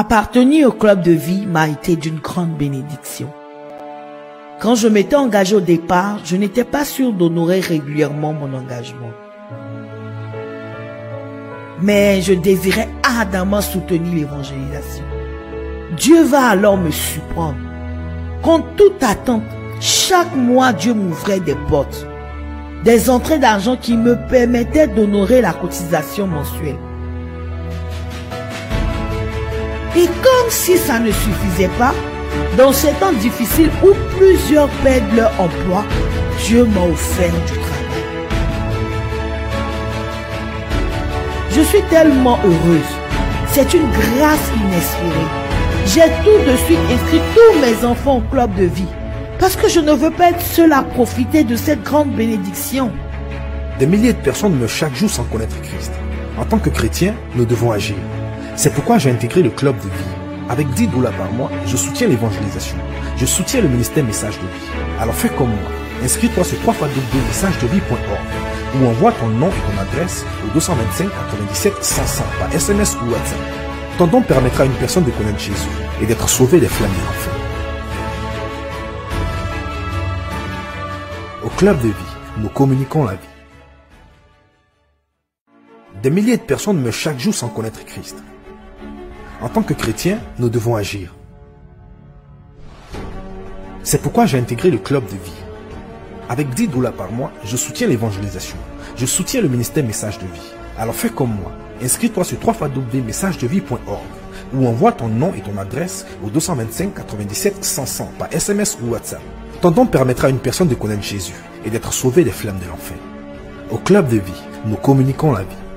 Appartenir au club de vie m'a été d'une grande bénédiction. Quand je m'étais engagé au départ, je n'étais pas sûr d'honorer régulièrement mon engagement. Mais je désirais ardemment soutenir l'évangélisation. Dieu va alors me surprendre. Contre toute attente, chaque mois Dieu m'ouvrait des portes, des entrées d'argent qui me permettaient d'honorer la cotisation mensuelle. Et comme si ça ne suffisait pas, dans ces temps difficiles où plusieurs perdent leur emploi, Dieu m'a offert du travail. Je suis tellement heureuse. C'est une grâce inespérée. J'ai tout de suite inscrit tous mes enfants au club de vie parce que je ne veux pas être seule à profiter de cette grande bénédiction. Des milliers de personnes meurent chaque jour sans connaître Christ. En tant que chrétien, nous devons agir. C'est pourquoi j'ai intégré le club de vie. Avec 10 dollars par mois, je soutiens l'évangélisation. Je soutiens le ministère Message de vie. Alors fais comme moi. Inscris-toi sur www.messagedevi.org ou envoie ton nom et ton adresse au 225 97 500 par SMS ou WhatsApp. Ton don permettra à une personne de connaître Jésus et d'être sauvé des flammes de l'enfer. Au club de vie, nous communiquons la vie. Des milliers de personnes meurent chaque jour sans connaître Christ. En tant que chrétien, nous devons agir. C'est pourquoi j'ai intégré le club de vie. Avec 10 dollars par mois, je soutiens l'évangélisation. Je soutiens le ministère Message de vie. Alors fais comme moi. Inscris-toi sur www.messagedevi.org ou envoie ton nom et ton adresse au 225 97 500 par SMS ou WhatsApp. Ton don permettra à une personne de connaître Jésus et d'être sauvé des flammes de l'enfer. Au club de vie, nous communiquons la vie.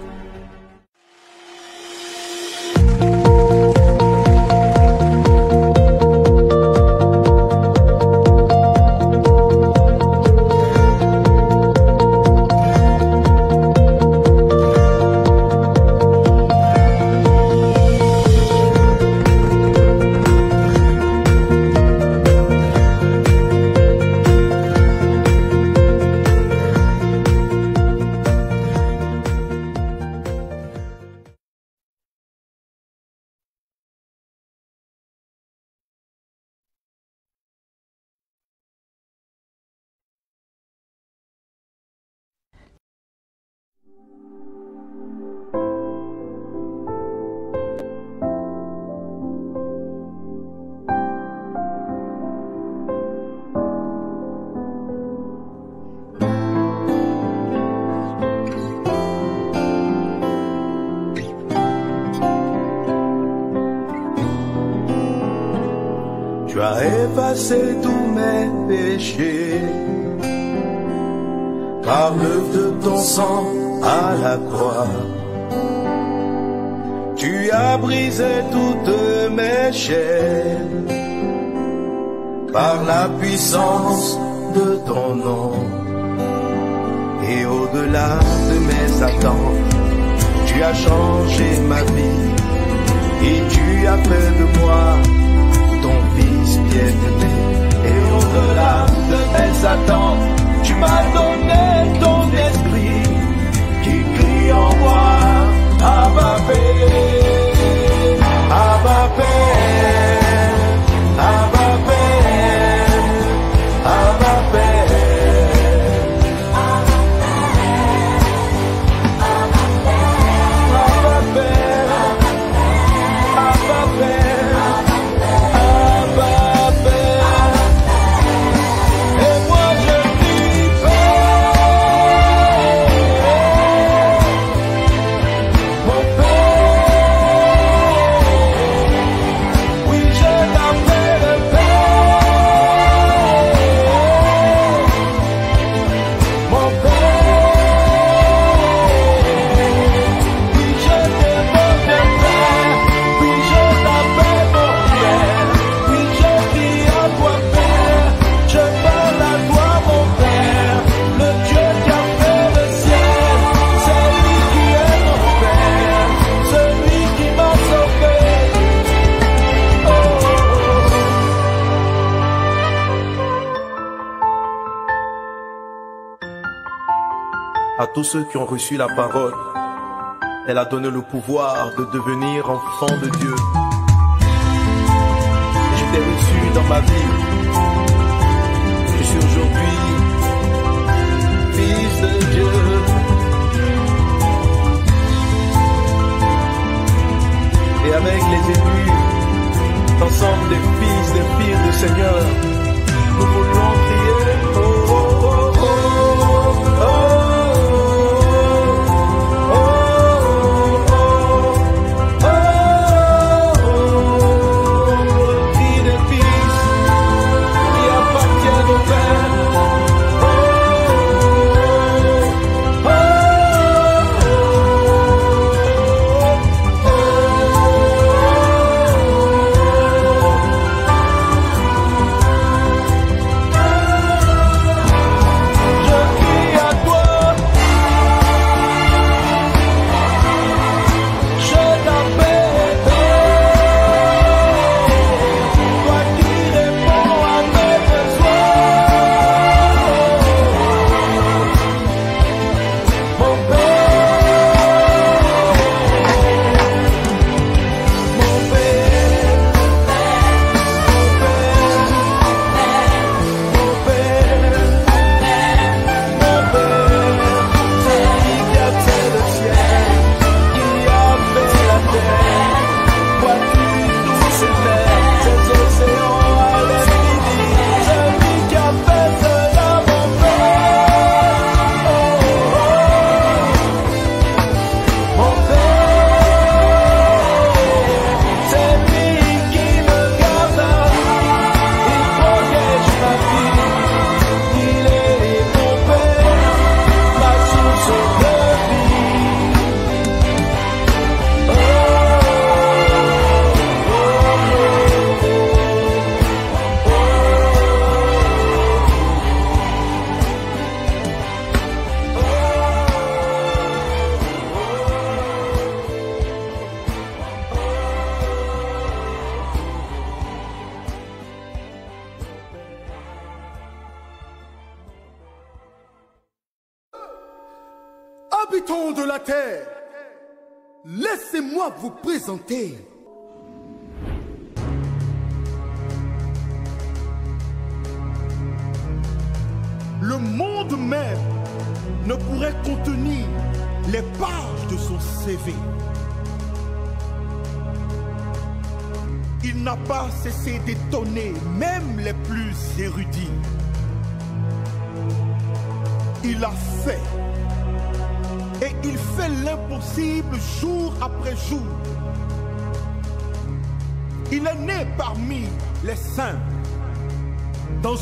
Tous ceux qui ont reçu la parole, elle a donné le pouvoir de devenir enfants de Dieu. t'ai reçu dans ma vie. Je suis aujourd'hui fils de Dieu. Et avec les élus, l'ensemble des fils, des filles du Seigneur, nous voulons oh,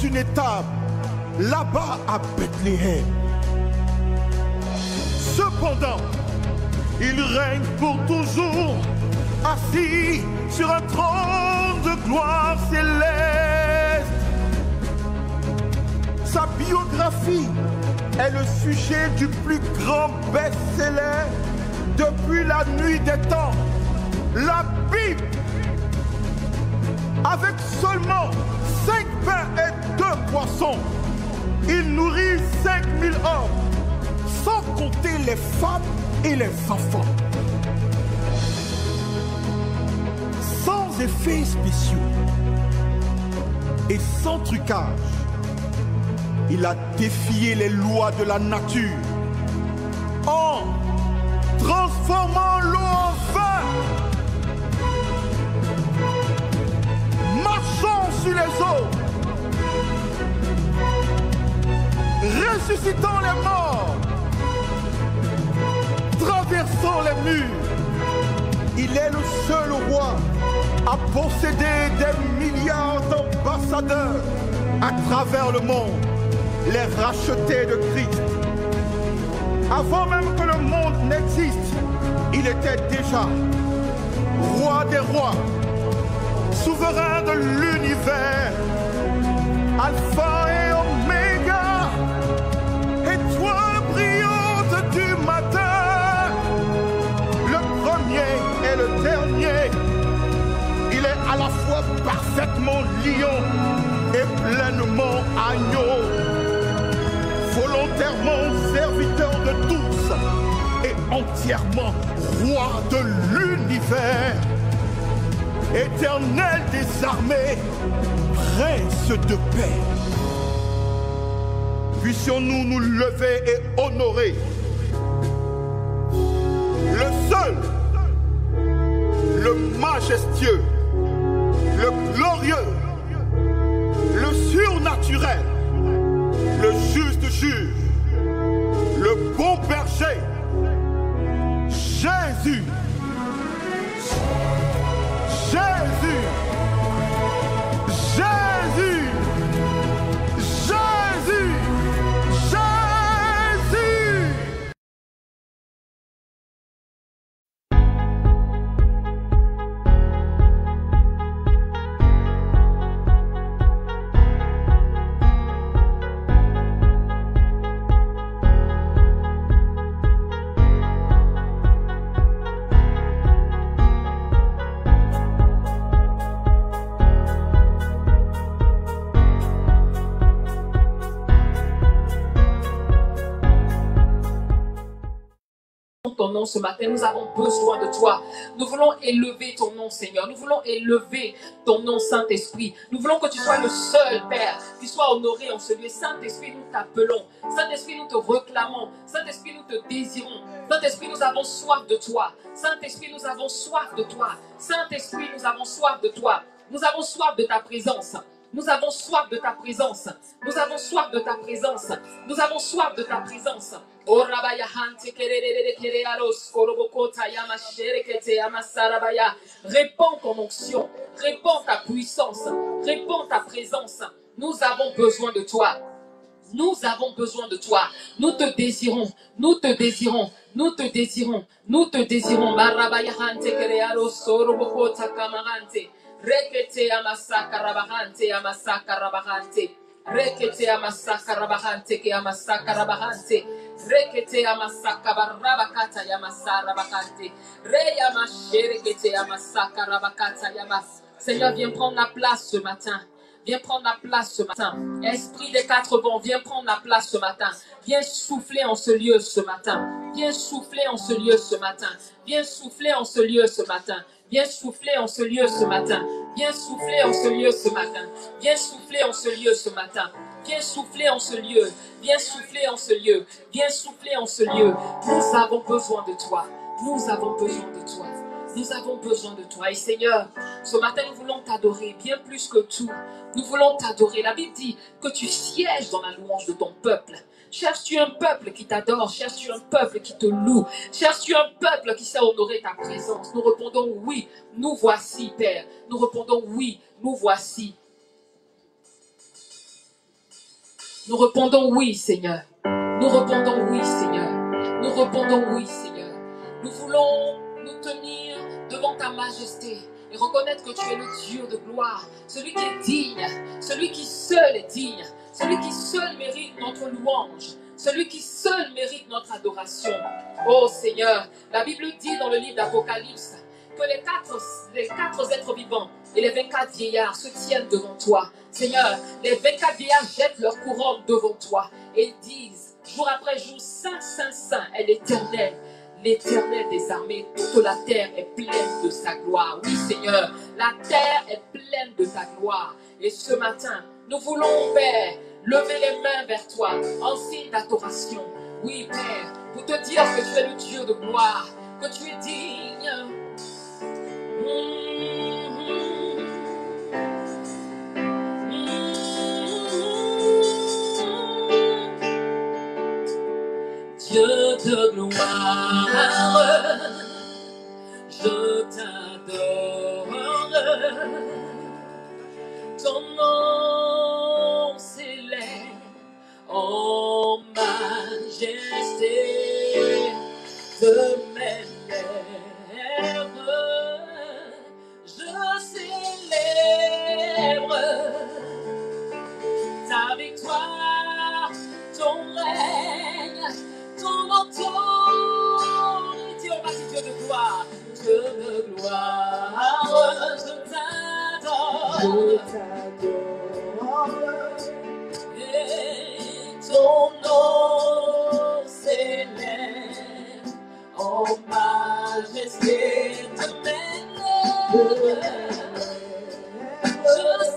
une étape là-bas à Bethléem. Cependant, il règne pour toujours assis sur un trône de gloire céleste. Sa biographie est le sujet du plus grand best-seller depuis la nuit des temps. La Bible, avec seulement cinq pains et deux poissons, il nourrit 5000 hommes, sans compter les femmes et les enfants. Sans effets spéciaux et sans trucage, il a défié les lois de la nature en transformant l'eau en sur les eaux, ressuscitant les morts, traversant les murs. Il est le seul roi à posséder des milliards d'ambassadeurs à travers le monde, les rachetés de Christ. Avant même que le monde n'existe, il était déjà roi des rois, souverain de l'univers, alpha et oméga, étoile brillante du matin, le premier et le dernier. Il est à la fois parfaitement lion et pleinement agneau, volontairement serviteur de tous et entièrement roi de l'univers. Éternel des armées, prince de paix. Puissions-nous nous lever et honorer le seul, le majestueux, ce matin. Nous avons besoin de toi. Nous voulons élever ton nom, Seigneur. Nous voulons élever ton nom, Saint-Esprit. Nous voulons que tu sois le seul, Père, qui soit honoré en ce lieu. Saint-Esprit, nous t'appelons. Saint-Esprit, nous te réclamons. Saint-Esprit, nous te désirons. Saint-Esprit, nous avons soif de toi. Saint-Esprit, nous avons soif de toi. Saint-Esprit, nous avons soif de toi. Nous avons soif de ta présence. Nous avons soif de ta présence. Nous avons soif de ta présence. Nous avons soif de ta présence. Oh. Répands ton onction. Répands ta puissance. Répands ta présence. Nous avons besoin de toi. Nous avons besoin de toi. Nous te désirons. Nous te désirons. Nous te désirons. Nous te désirons. Rekete amasaka rabahante amasaka rabahante. Rekete amasaka rabahante ke amasaka rabahante. Rekete amasaka barabakata yamasa rabahante. Re yamasherekete amasaka rabakata yamas. Seigneur, viens prendre la place ce matin. Viens prendre la place ce matin. Esprit des quatre vents, viens prendre la place ce matin. Viens souffler en ce lieu ce matin. Viens souffler en ce lieu ce matin. Viens souffler en ce lieu ce matin. Viens souffler en ce lieu ce matin. Viens souffler en ce lieu ce matin. Viens souffler en ce lieu ce matin. Viens souffler en ce lieu. Viens souffler en ce lieu. Viens souffler en ce lieu. Nous avons besoin de toi. Nous avons besoin de toi. Nous avons besoin de toi. Et Seigneur, ce matin, nous voulons t'adorer bien plus que tout. Nous voulons t'adorer. La Bible dit que tu sièges dans la louange de ton peuple. Cherches-tu un peuple qui t'adore? Cherches-tu un peuple qui te loue? Cherches-tu un peuple qui sait honorer ta présence? Nous répondons oui, nous voici, Père. Nous répondons oui, nous voici. Nous répondons oui, Seigneur. Nous répondons oui, Seigneur. Nous répondons oui, Seigneur. Nous voulons nous tenir devant ta majesté et reconnaître que tu es le Dieu de gloire, celui qui est digne, celui qui seul est digne, celui qui seul mérite notre louange, celui qui seul mérite notre adoration. Oh Seigneur, la Bible dit dans le livre d'Apocalypse que les quatre, êtres vivants et les 24 vieillards se tiennent devant toi. Seigneur, les 24 vieillards jettent leur couronne devant toi et disent, jour après jour, Saint, Saint, Saint est l'éternel l'éternel des armées, toute la terre est pleine de sa gloire. Oui, Seigneur, la terre est pleine de ta gloire. Et ce matin, nous voulons, Père, lever les mains vers toi en signe d'adoration. Oui, Père, pour te dire que tu es le Dieu de gloire, que tu es digne. Dieu de gloire, je t'adore. Ton nom en majesté de mes. Je célèbre ta victoire, ton règne, ton autorité, oh merci Dieu de gloire, Dieu de gloire, je t'adore. Et Oh oh majesty. Just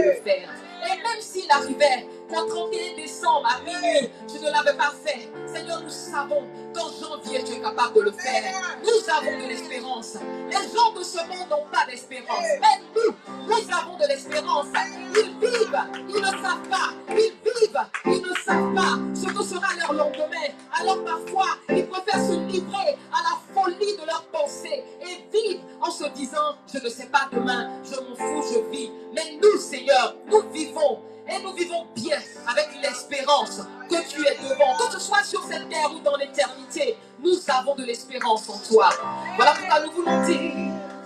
Et même s'il arrivait qu'en 31 décembre à minuit, tu ne l'avais pas fait, Seigneur, nous savons qu'en janvier, tu es capable de le faire. Nous avons de l'espérance. Les gens de ce monde n'ont pas d'espérance. Mais nous, nous avons de l'espérance. Ils vivent, ils ne savent pas. Pourquoi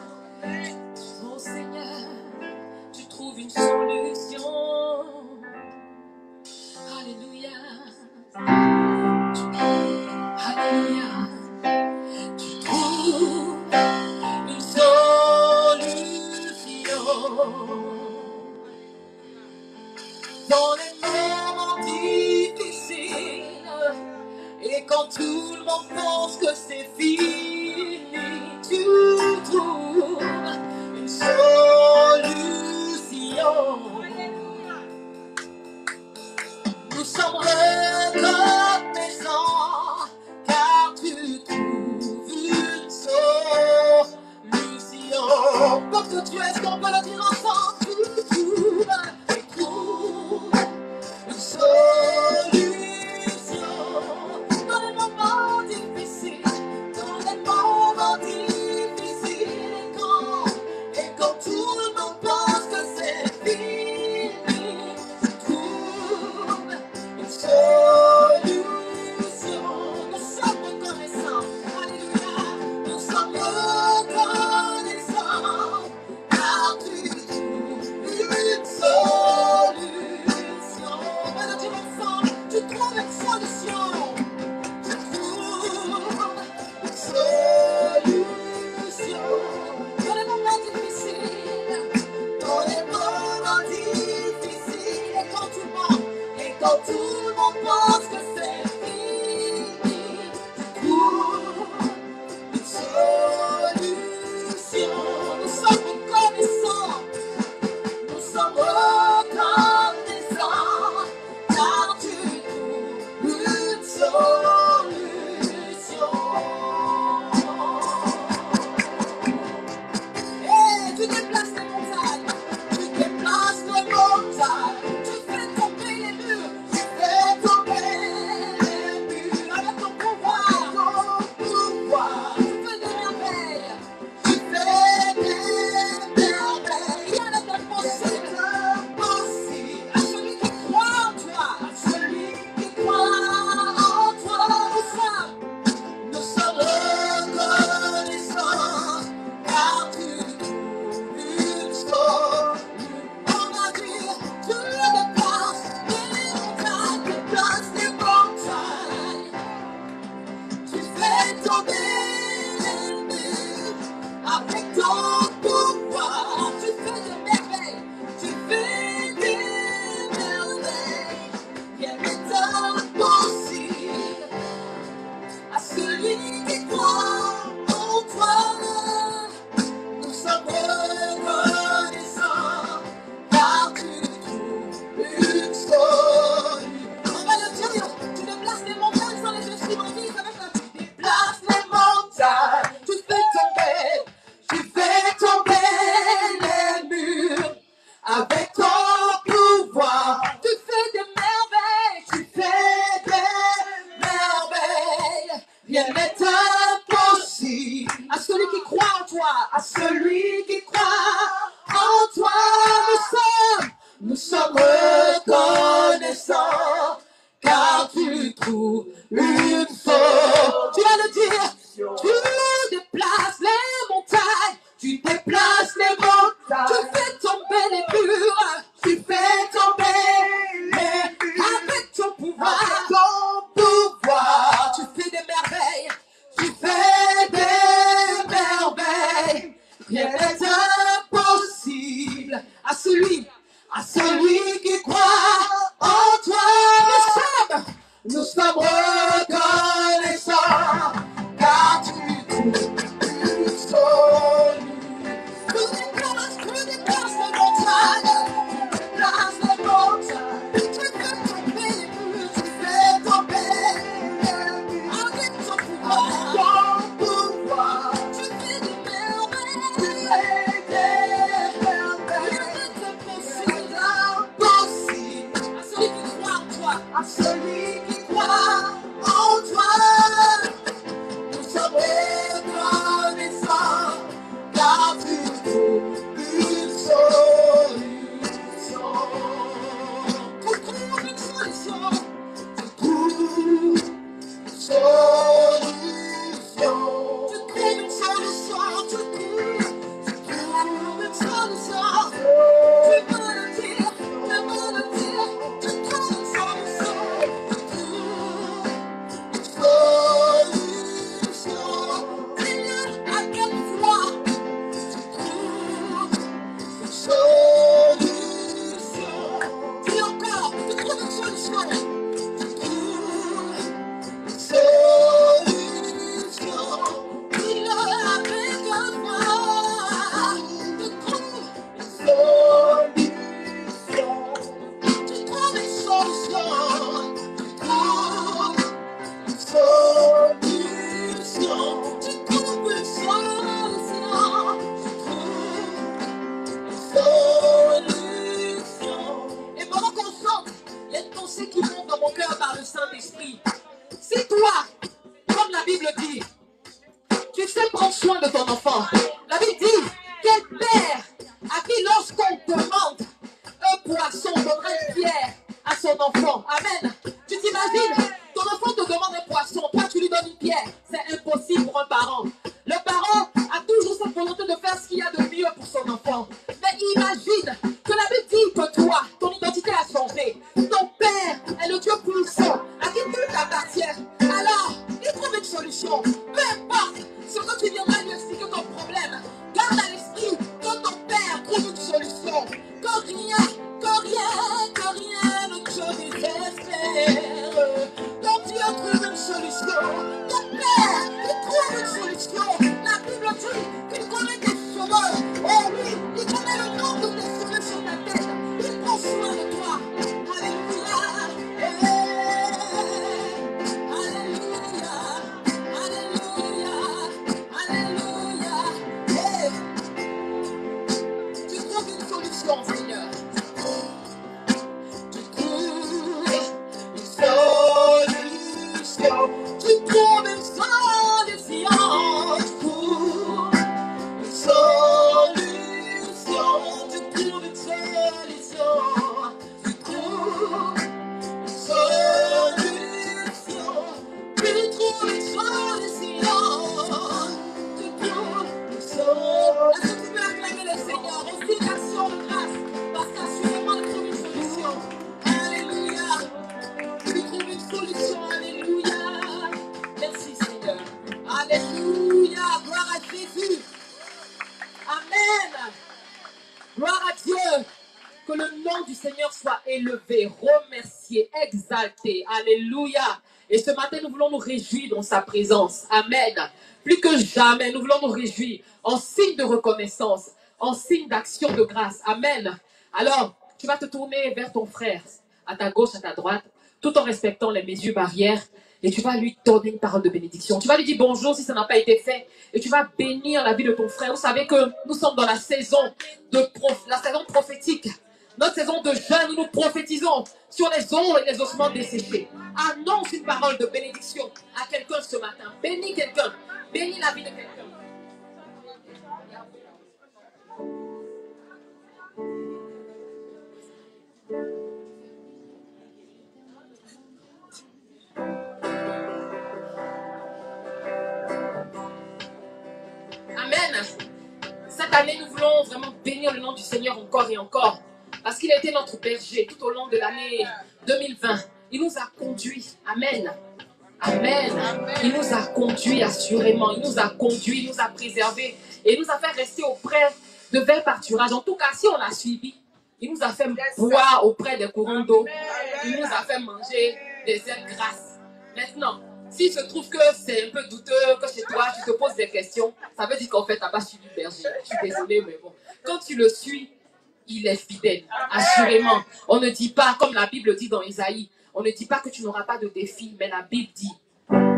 Alléluia. Et ce matin, nous voulons nous réjouir dans sa présence. Amen. Plus que jamais, nous voulons nous réjouir en signe de reconnaissance, en signe d'action de grâce. Amen. Alors, tu vas te tourner vers ton frère, à ta gauche, à ta droite, tout en respectant les mesures barrières. Et tu vas lui donner une parole de bénédiction. Tu vas lui dire bonjour si ça n'a pas été fait. Et tu vas bénir la vie de ton frère. Vous savez que nous sommes dans la saison de la saison prophétique. Notre saison de jeûne, nous nous prophétisons sur les ongles et les ossements desséchés. Annonce une parole de bénédiction à quelqu'un ce matin. Bénis quelqu'un. Bénis la vie de quelqu'un. Amen. Cette année, nous voulons vraiment bénir le nom du Seigneur encore et encore. Parce qu'il a été notre berger tout au long de l'année 2020. Il nous a conduits. Amen. Amen. Il nous a conduits assurément. Il nous a conduits, il nous a préservés. Et il nous a fait rester auprès de verts pâturages. En tout cas, si on l'a suivi, il nous a fait boire auprès des courants d'eau. Il nous a fait manger des herbes grasses. Maintenant, s'il se trouve que c'est un peu douteux, que chez toi, tu te poses des questions, ça veut dire qu'en fait, tu n'as pas suivi le berger. Je suis désolée, mais bon. Quand tu le suis, il est fidèle, assurément. On ne dit pas, comme la Bible dit dans Isaïe, on ne dit pas que tu n'auras pas de défi, mais la Bible dit,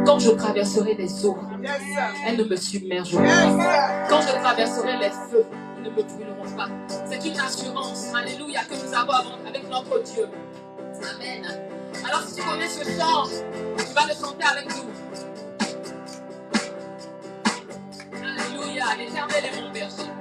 quand je traverserai les eaux, elles ne me submergeront pas. Quand je traverserai les feux, ils ne me brûleront pas. C'est une assurance, alléluia, que nous avons avec notre Dieu. Amen. Alors si tu connais ce chant, tu vas le chanter avec nous. Alléluia, l'éternel est mon berger.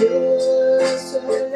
Vie.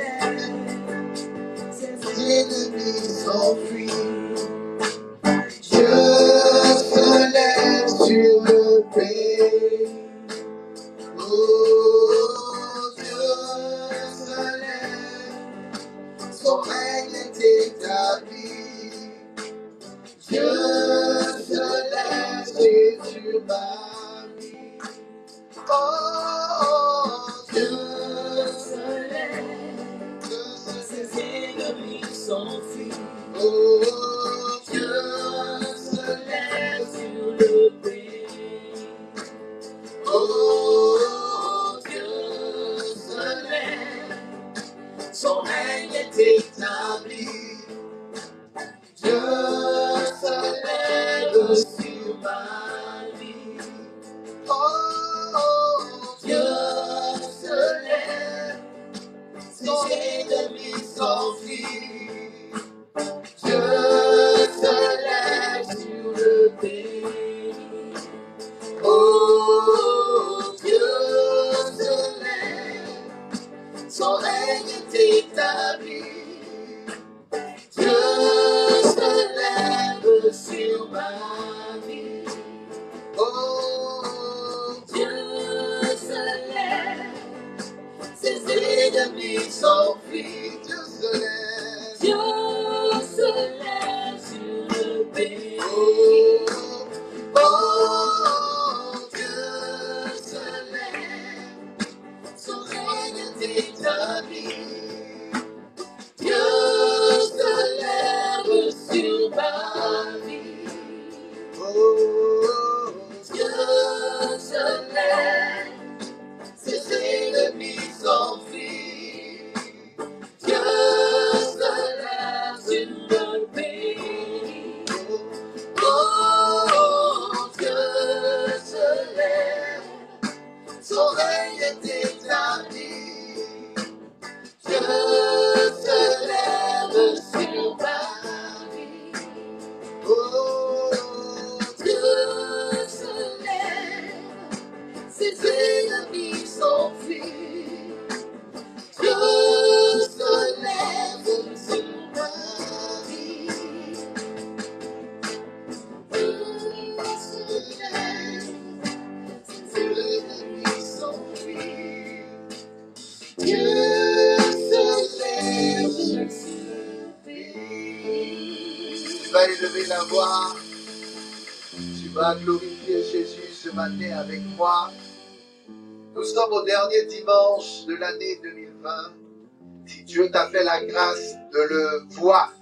Grâce de le voir,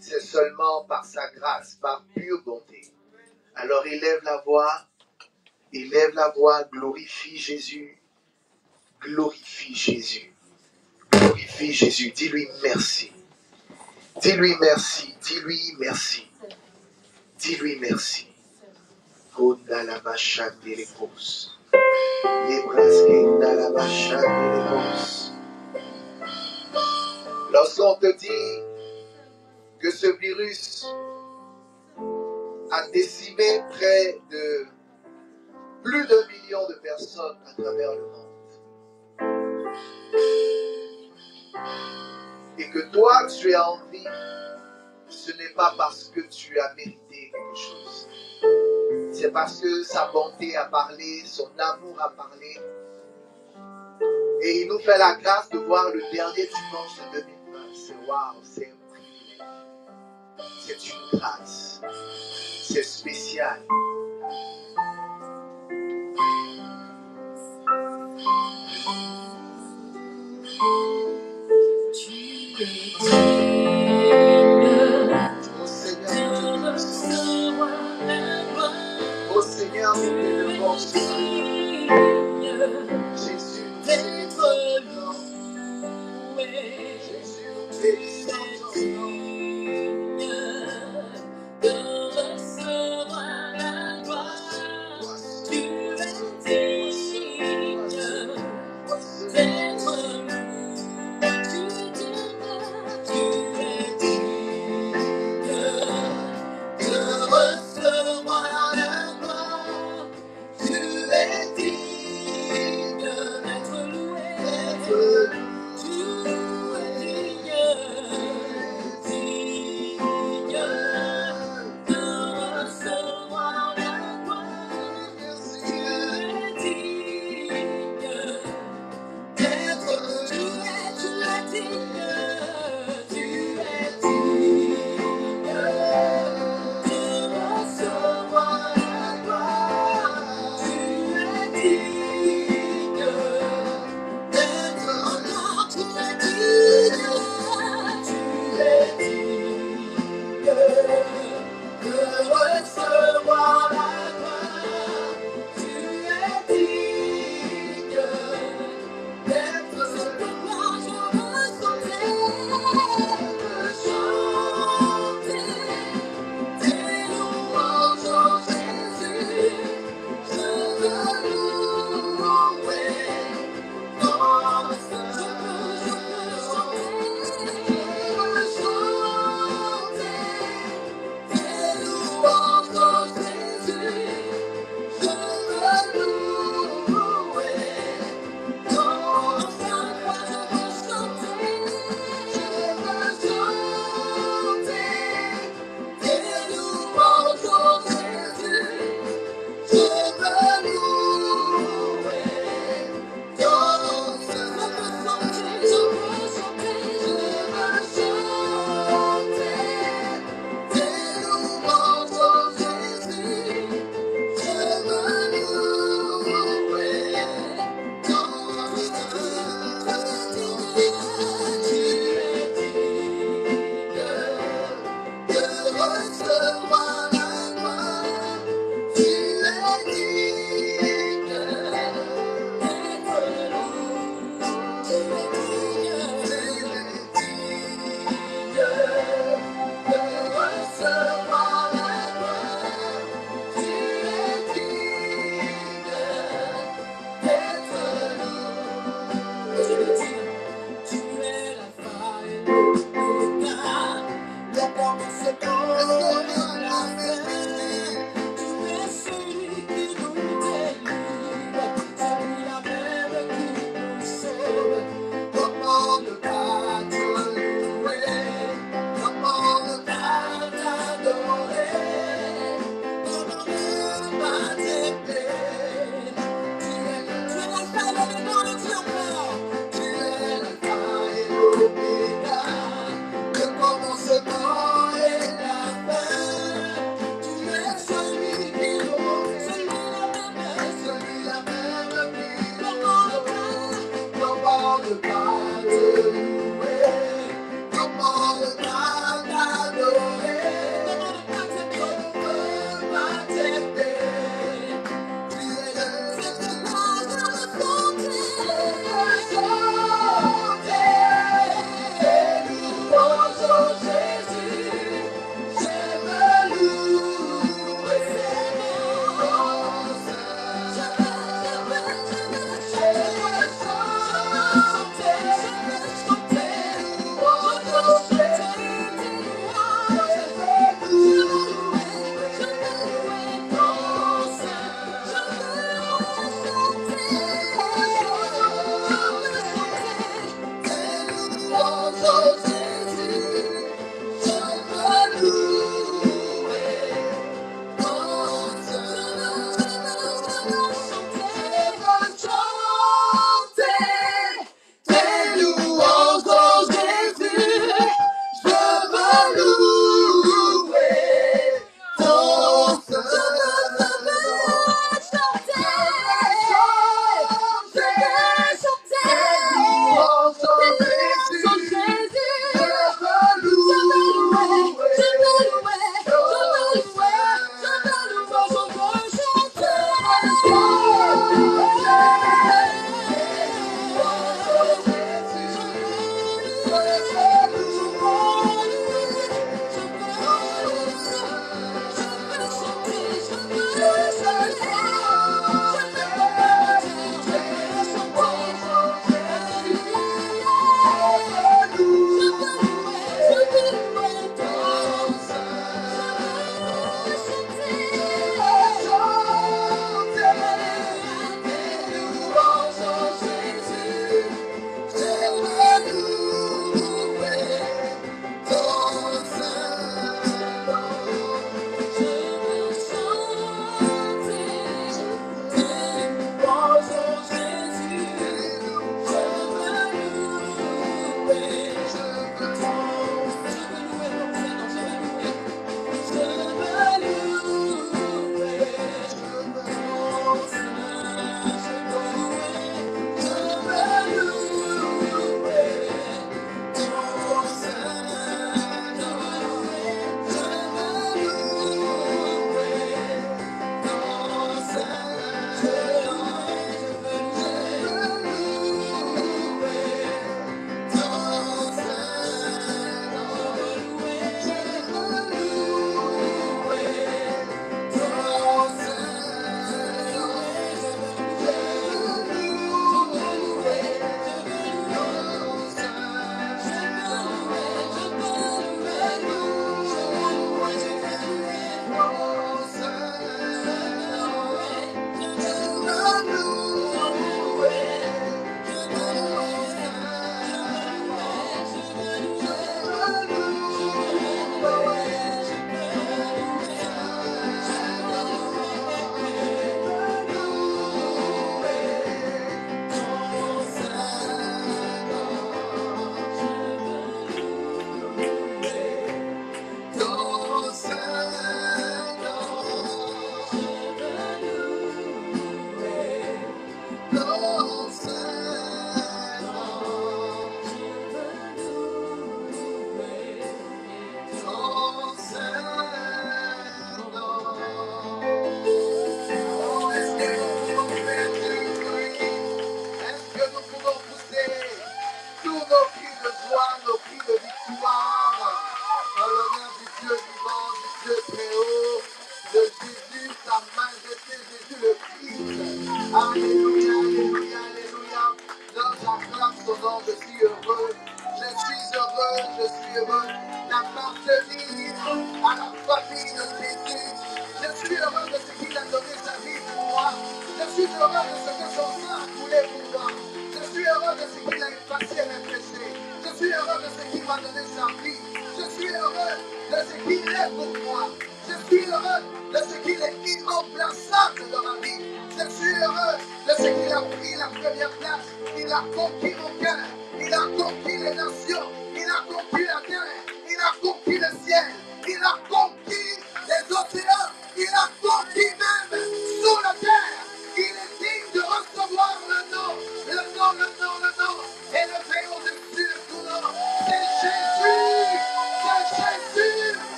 c'est seulement par sa grâce, par pure bonté. Alors élève la voix, élève la voix, glorifie Jésus, glorifie Jésus, glorifie Jésus. Dis-lui merci. Dis-lui merci, dis-lui merci. Dis-lui merci. Lorsqu'on te dit que ce virus a décimé près de plus d'un million de personnes à travers le monde. Et que toi, tu es en vie, ce n'est pas parce que tu as mérité quelque chose. C'est parce que sa bonté a parlé, son amour a parlé. Et il nous fait la grâce de voir le dernier dimanche de 2020. C'est waouh, c'est un privilège. C'est une grâce. C'est spécial. Tu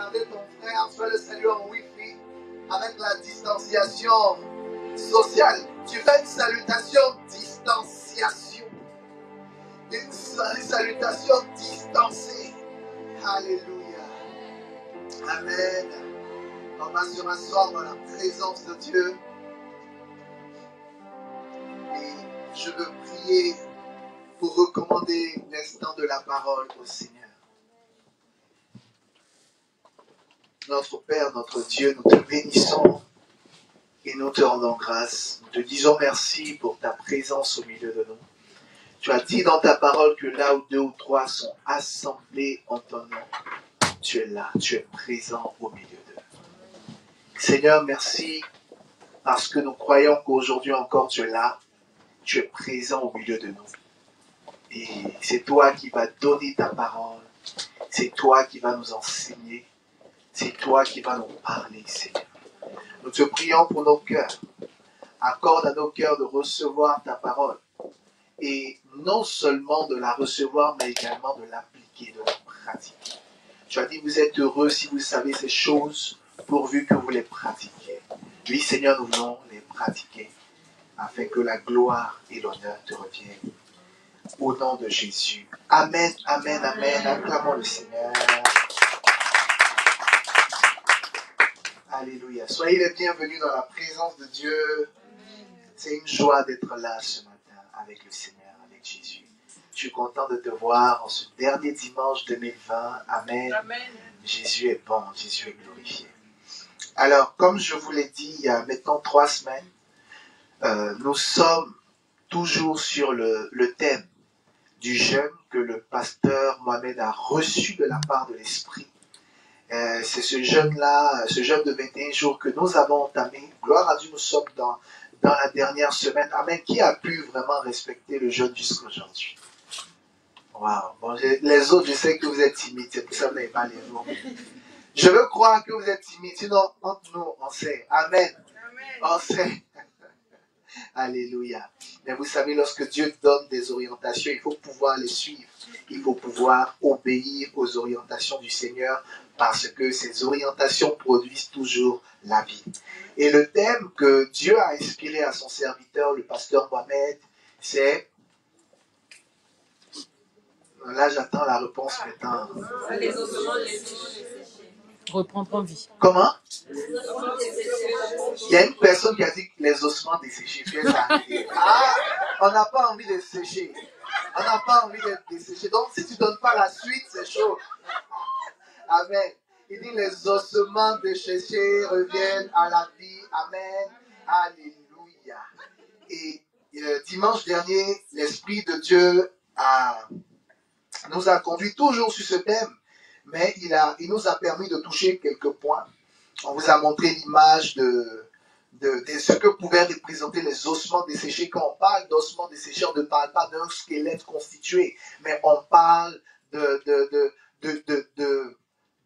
regarder ton frère, vas le saluer en Wi-Fi avec la distanciation sociale. Tu fais une salutation distanciation. Une sa- salutation distancée. Alléluia. Amen. On va se rasseoir dans la présence de Dieu. Et je veux prier pour recommander l'instant de la parole au Seigneur. Notre Père, notre Dieu, nous te bénissons et nous te rendons grâce. Nous te disons merci pour ta présence au milieu de nous. Tu as dit dans ta parole que là où deux ou trois sont assemblés en ton nom, tu es là, tu es présent au milieu d'eux. Seigneur, merci parce que nous croyons qu'aujourd'hui encore tu es là, tu es présent au milieu de nous. Et c'est toi qui vas donner ta parole, c'est toi qui vas nous enseigner, c'est toi qui vas nous parler, Seigneur. Nous te prions pour nos cœurs. Accorde à nos cœurs de recevoir ta parole. Et non seulement de la recevoir, mais également de l'appliquer, de la pratiquer. Tu as dit, vous êtes heureux si vous savez ces choses, pourvu que vous les pratiquiez. Oui, Seigneur, nous voulons les pratiquer, afin que la gloire et l'honneur te reviennent. Au nom de Jésus. Amen, amen, amen. Acclamons le Seigneur. Alléluia. Soyez les bienvenus dans la présence de Dieu. C'est une joie d'être là ce matin avec le Seigneur, avec Jésus. Je suis content de te voir en ce dernier dimanche 2020. Amen. Jésus est bon, Jésus est glorifié. Alors, comme je vous l'ai dit il y a maintenant trois semaines, euh, nous sommes toujours sur le, le thème du jeûne que le pasteur Mohamed a reçu de la part de l'Esprit. Euh, c'est ce jeûne-là, ce jeûne de 21 jours que nous avons entamé. Gloire à Dieu, nous sommes dans, dans la dernière semaine. Amen. Qui a pu vraiment respecter le jeûne jusqu'à aujourd'hui? Wow. Bon, je- les autres, je sais que vous êtes timides, c'est pour ça que vous n'avez pas les mots. Je veux croire que vous êtes timides, sinon entre nous, on sait. Amen. On sait. Alléluia. Mais vous savez, lorsque Dieu donne des orientations, il faut pouvoir les suivre. Il faut pouvoir obéir aux orientations du Seigneur parce que ces orientations produisent toujours la vie. Et le thème que Dieu a inspiré à son serviteur, le pasteur Mohamed, c'est... Là, j'attends la réponse maintenant. Reprendre en vie. Comment? Il y a une personne qui a dit que les ossements desséchés. Arrêtée. Ah, on n'a pas envie de sécher. On n'a pas envie d'être desséché. Donc, si tu ne donnes pas la suite, c'est chaud. Amen. Il dit les ossements desséchés reviennent à la vie. Amen. Alléluia. Et euh, dimanche dernier, l'Esprit de Dieu a, nous a conduit toujours sur ce thème mais il, a, il nous a permis de toucher quelques points. On vous a montré l'image de, de, de ce que pouvaient représenter les ossements desséchés. Quand on parle d'ossements desséchés, on ne parle pas d'un squelette constitué, mais on parle de, de, de,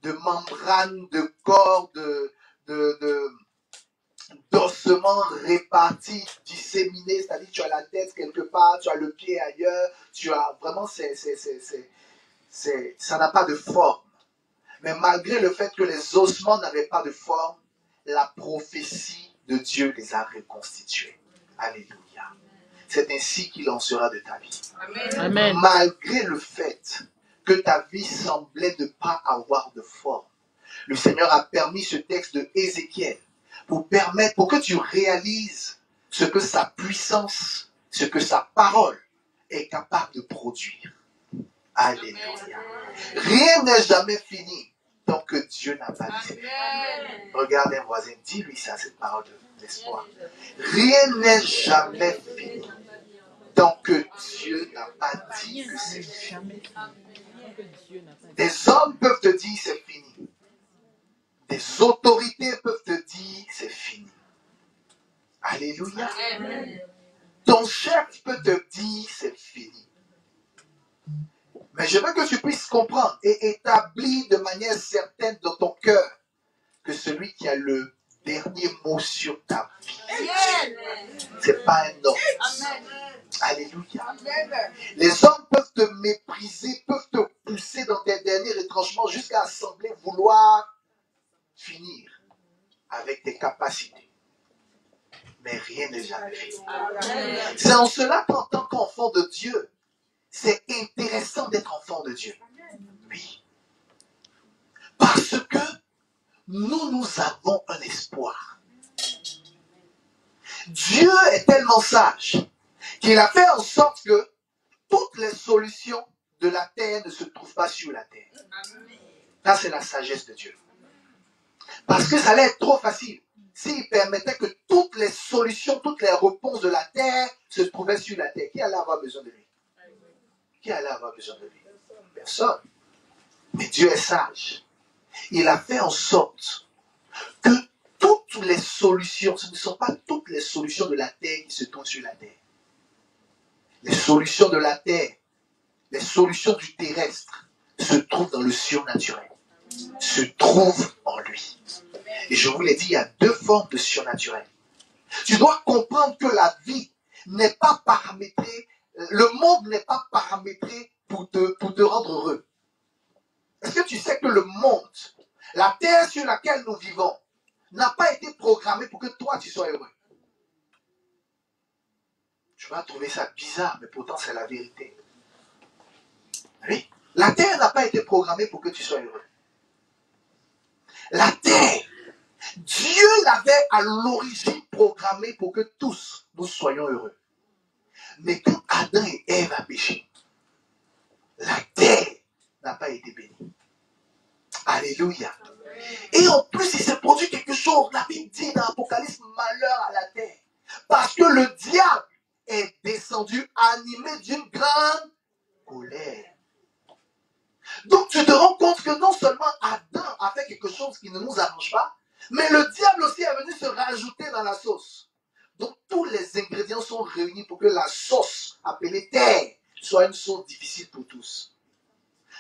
de, membranes, de corps, de, de, de, d'ossements répartis, disséminés, c'est-à-dire tu as la tête quelque part, tu as le pied ailleurs, tu as vraiment, c'est, c'est, c'est- ça n'a pas de forme. Mais malgré le fait que les ossements n'avaient pas de forme, la prophétie de Dieu les a reconstitués. Alléluia. C'est ainsi qu'il en sera de ta vie. Amen. Malgré le fait que ta vie semblait ne pas avoir de forme, le Seigneur a permis ce texte de Ézéchiel pour permettre, pour que tu réalises ce que sa puissance, ce que sa parole est capable de produire. Alléluia. Rien n'est jamais fini tant que Dieu n'a pas dit. Regarde un voisin, dis-lui ça, cette parole de- d'espoir. Rien n'est jamais fini tant que Dieu n'a pas dit que c'est fini. Des hommes peuvent te dire c'est fini. Des autorités peuvent te dire c'est fini. Alléluia. Ton chef peut te dire c'est fini. Mais je veux que tu puisses comprendre et établir de manière certaine dans ton cœur que celui qui a le dernier mot sur ta vie, c'est pas un homme. Alléluia. Les hommes peuvent te mépriser, peuvent te pousser dans tes derniers retranchements jusqu'à sembler vouloir finir avec tes capacités. Mais rien n'est jamais fini. C'est en cela qu'en tant qu'enfant de Dieu, c'est intéressant d'être enfant de Dieu. Oui. Parce que nous, nous avons un espoir. Dieu est tellement sage qu'il a fait en sorte que toutes les solutions de la terre ne se trouvent pas sur la terre. Ça, c'est la sagesse de Dieu. Parce que ça allait être trop facile s'il permettait que toutes les solutions, toutes les réponses de la terre se trouvaient sur la terre. Qui allait avoir besoin de lui? Qui allait avoir besoin de lui? Personne. Mais Dieu est sage. Il a fait en sorte que toutes les solutions, ce ne sont pas toutes les solutions de la terre qui se trouvent sur la terre. Les solutions de la terre, les solutions du terrestre se trouvent dans le surnaturel, se trouvent en lui. Et je vous l'ai dit, il y a deux formes de surnaturel. Tu dois comprendre que la vie n'est pas paramétrée, le monde n'est pas paramétré pour te, pour te rendre heureux. Est-ce que tu sais que le monde, la terre sur laquelle nous vivons, n'a pas été programmé pour que toi tu sois heureux? Tu vas trouver ça bizarre, mais pourtant c'est la vérité. Oui. La terre n'a pas été programmée pour que tu sois heureux. La terre Dieu l'avait à l'origine programmé pour que tous nous soyons heureux. Mais quand Adam et Ève a péché, la terre n'a pas été bénie. Alléluia. Et en plus, il s'est produit quelque chose. La Bible dit dans l'Apocalypse, malheur à la terre. Parce que le diable est descendu animé d'une grande colère. Donc tu te rends compte que non seulement Adam a fait quelque chose qui ne nous arrange pas, mais le diable aussi est venu se rajouter dans la sauce. Donc tous les ingrédients sont réunis pour que la sauce appelée terre soit une sauce difficile pour tous.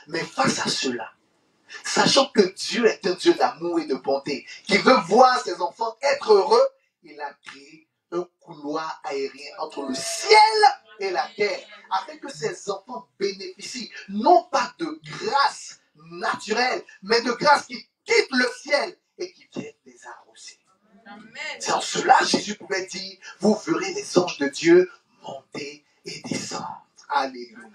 Mais face à cela, sachant que Dieu est un Dieu d'amour et de bonté, qui veut voir ses enfants être heureux, il a créé un couloir aérien entre le ciel et la terre, afin que ses enfants bénéficient non pas de grâce naturelle, mais de grâce qui quitte le ciel et qui vient les arroser. C'est en cela Jésus pouvait dire, vous verrez les anges de Dieu monter et descendre. Alléluia.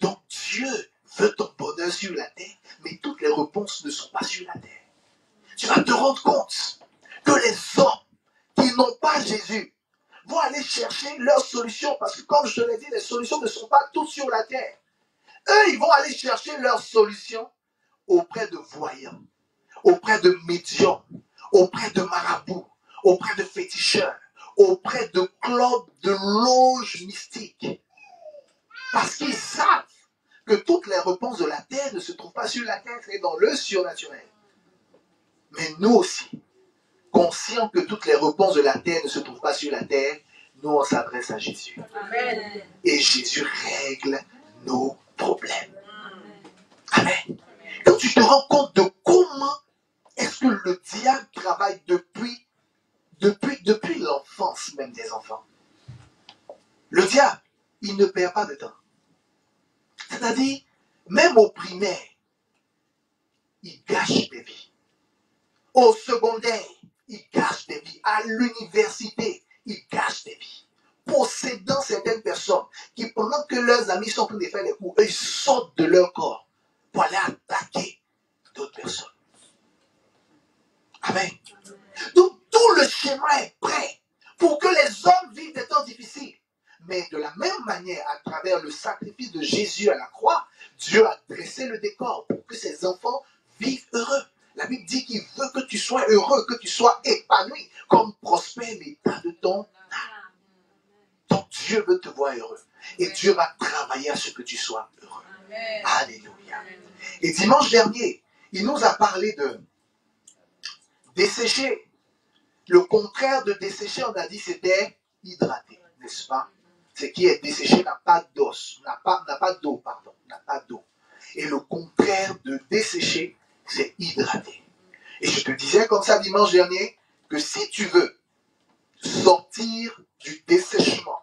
Donc Dieu veut ton bonheur sur la terre, mais toutes les réponses ne sont pas sur la terre. Tu vas te rendre compte que les hommes qui n'ont pas Jésus vont aller chercher leurs solutions, parce que comme je te l'ai dit, les solutions ne sont pas toutes sur la terre. Eux, ils vont aller chercher leurs solutions auprès de voyants, auprès de médiums, auprès de marabouts, auprès de féticheurs, auprès de clubs, de loges mystiques. Parce qu'ils savent que toutes les réponses de la terre ne se trouvent pas sur la terre, c'est dans le surnaturel. Mais nous aussi, conscients que toutes les réponses de la terre ne se trouvent pas sur la terre, nous on s'adresse à Jésus. Et Jésus règle nos problèmes. Amen. Quand tu te rends compte de comment est-ce que le diable travaille depuis, depuis, depuis l'enfance même des enfants. Le diable, il ne perd pas de temps. C'est-à-dire, même au primaire, il gâche des vies. Au secondaire, il gâche des vies. À l'université, il gâche des vies. Possédant certaines personnes qui, pendant que leurs amis sont en train de faire les coups, ils sortent de leur corps pour aller attaquer d'autres personnes. Amen. Donc, tout le schéma est prêt pour que les hommes vivent des temps difficiles. Mais de la même manière, à travers le sacrifice de Jésus à la croix, Dieu a dressé le décor pour que ses enfants vivent heureux. La Bible dit qu'il veut que tu sois heureux, que tu sois épanoui, comme prospère l'état de ton âme. Donc Dieu veut te voir heureux. Et Dieu va travailler à ce que tu sois heureux. Alléluia. Et dimanche dernier, il nous a parlé de dessécher. Le contraire de dessécher, on a dit, c'était hydrater, n'est-ce pas? Ce qui est desséché n'a pas d'os, n'a pas, n'a pas d'eau, pardon, n'a pas d'eau. Et le contraire de dessécher, c'est hydrater. Et je te disais comme ça dimanche dernier que si tu veux sortir du dessèchement,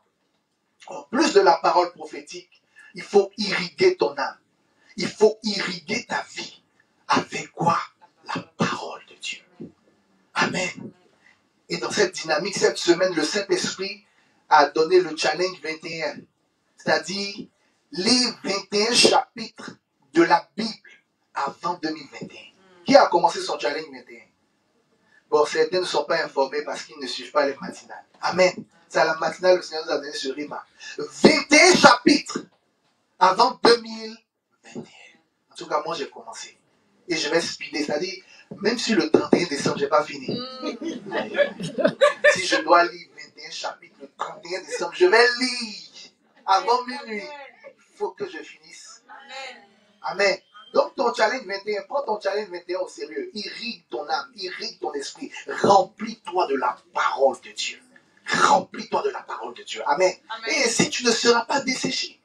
en plus de la parole prophétique, il faut irriguer ton âme. Il faut irriguer ta vie. Avec quoi? La parole de Dieu. Amen. Et dans cette dynamique, cette semaine, le Saint-Esprit a donné le challenge 21. C'est-à-dire les 21 chapitres de la Bible avant 2021. Qui a commencé son challenge 21 Bon, certains ne sont pas informés parce qu'ils ne suivent pas les matinales. Amen. C'est à la matinale que le Seigneur nous a donné ce rima. 21 chapitres avant 2021. En tout cas, moi, j'ai commencé. Et je vais speeder. C'est-à-dire, même si le 31 décembre, je n'ai pas fini. si je dois lire 21 chapitres le 31 décembre, je vais lire avant minuit. Il faut que je finisse. Amen. Donc ton challenge 21, prends ton challenge 21 au sérieux. Irrigue ton âme, irrigue ton esprit. Remplis-toi de la parole de Dieu. Remplis-toi de la parole de Dieu. Amen. Et ainsi tu ne seras pas desséché.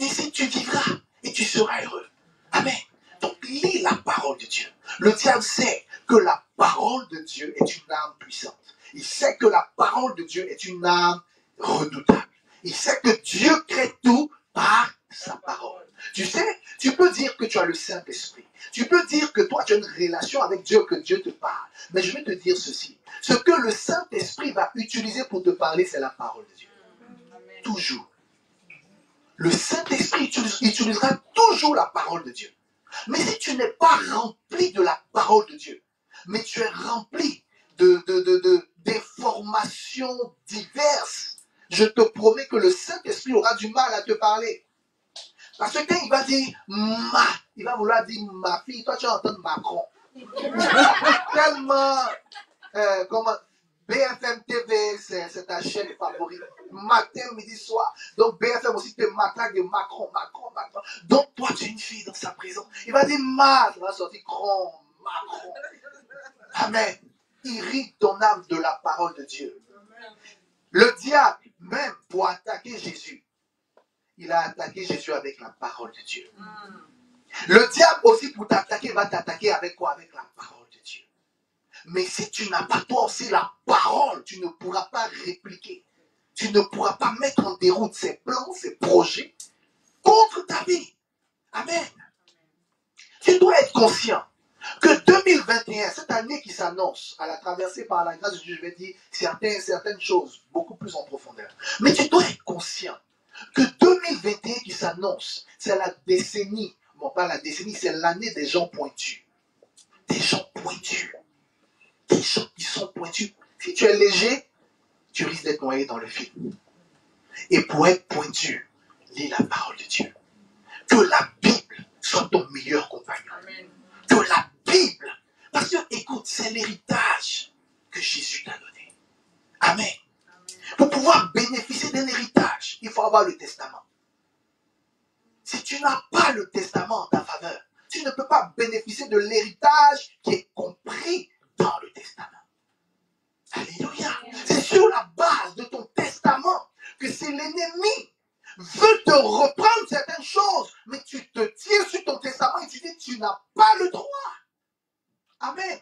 Ainsi tu vivras et tu seras heureux. Amen. Donc lis la parole de Dieu. Le diable sait que la parole de Dieu est une âme puissante. Il sait que la parole de Dieu est une âme redoutable. Il sait que Dieu crée tout par sa parole. Tu sais, tu peux dire que tu as le Saint-Esprit. Tu peux dire que toi, tu as une relation avec Dieu, que Dieu te parle. Mais je vais te dire ceci. Ce que le Saint-Esprit va utiliser pour te parler, c'est la parole de Dieu. Toujours. Le Saint-Esprit utilise- utilisera toujours la parole de Dieu. Mais si tu n'es pas rempli de la parole de Dieu, mais tu es rempli de, de, de, de- d'informations diverses. Je te promets que le Saint-Esprit aura du mal à te parler. Parce que quand il va dire ma, il va vouloir dire ma fille, toi tu vas entendre Macron. Tellement, euh, comment, BFM TV, c'est ta chaîne favorite. Matin, midi, soir. Donc BFM aussi te m'attaque de Macron, Macron, Macron. Donc toi tu es une fille dans sa présence. Il va dire ma, ça va sortir grand, Macron. Amen. Irrite ton âme de la parole de Dieu. Le diable, même pour attaquer Jésus, il a attaqué Jésus avec la parole de Dieu. Le diable aussi pour t'attaquer va t'attaquer avec quoi? Avec la parole de Dieu. Mais si tu n'as pas toi aussi la parole, tu ne pourras pas répliquer. Tu ne pourras pas mettre en déroute ses plans, ses projets contre ta vie. Amen. Tu dois être conscient que 2021, cette année qui s'annonce, à la traversée par la grâce de Dieu, je vais dire certaines, certaines choses beaucoup plus en profondeur. Mais tu dois être conscient que 2021 qui s'annonce, c'est la décennie, bon pas la décennie, c'est l'année des gens pointus. Des gens pointus. Des gens qui sont pointus. Si tu es léger, tu risques d'être noyé dans le film. Et pour être pointu, lis la parole de Dieu. Que la Bible soit ton meilleur compagnon. Que la Bible, parce que écoute, c'est l'héritage que Jésus t'a donné. Amen. Pour pouvoir bénéficier d'un héritage, il faut avoir le testament. Si tu n'as pas le testament en ta faveur, tu ne peux pas bénéficier de l'héritage qui est compris dans le testament. Alléluia. C'est sur la base de ton testament que c'est l'ennemi veut te reprendre certaines choses, mais tu te tiens sur ton testament et tu dis tu n'as pas le droit. Amen.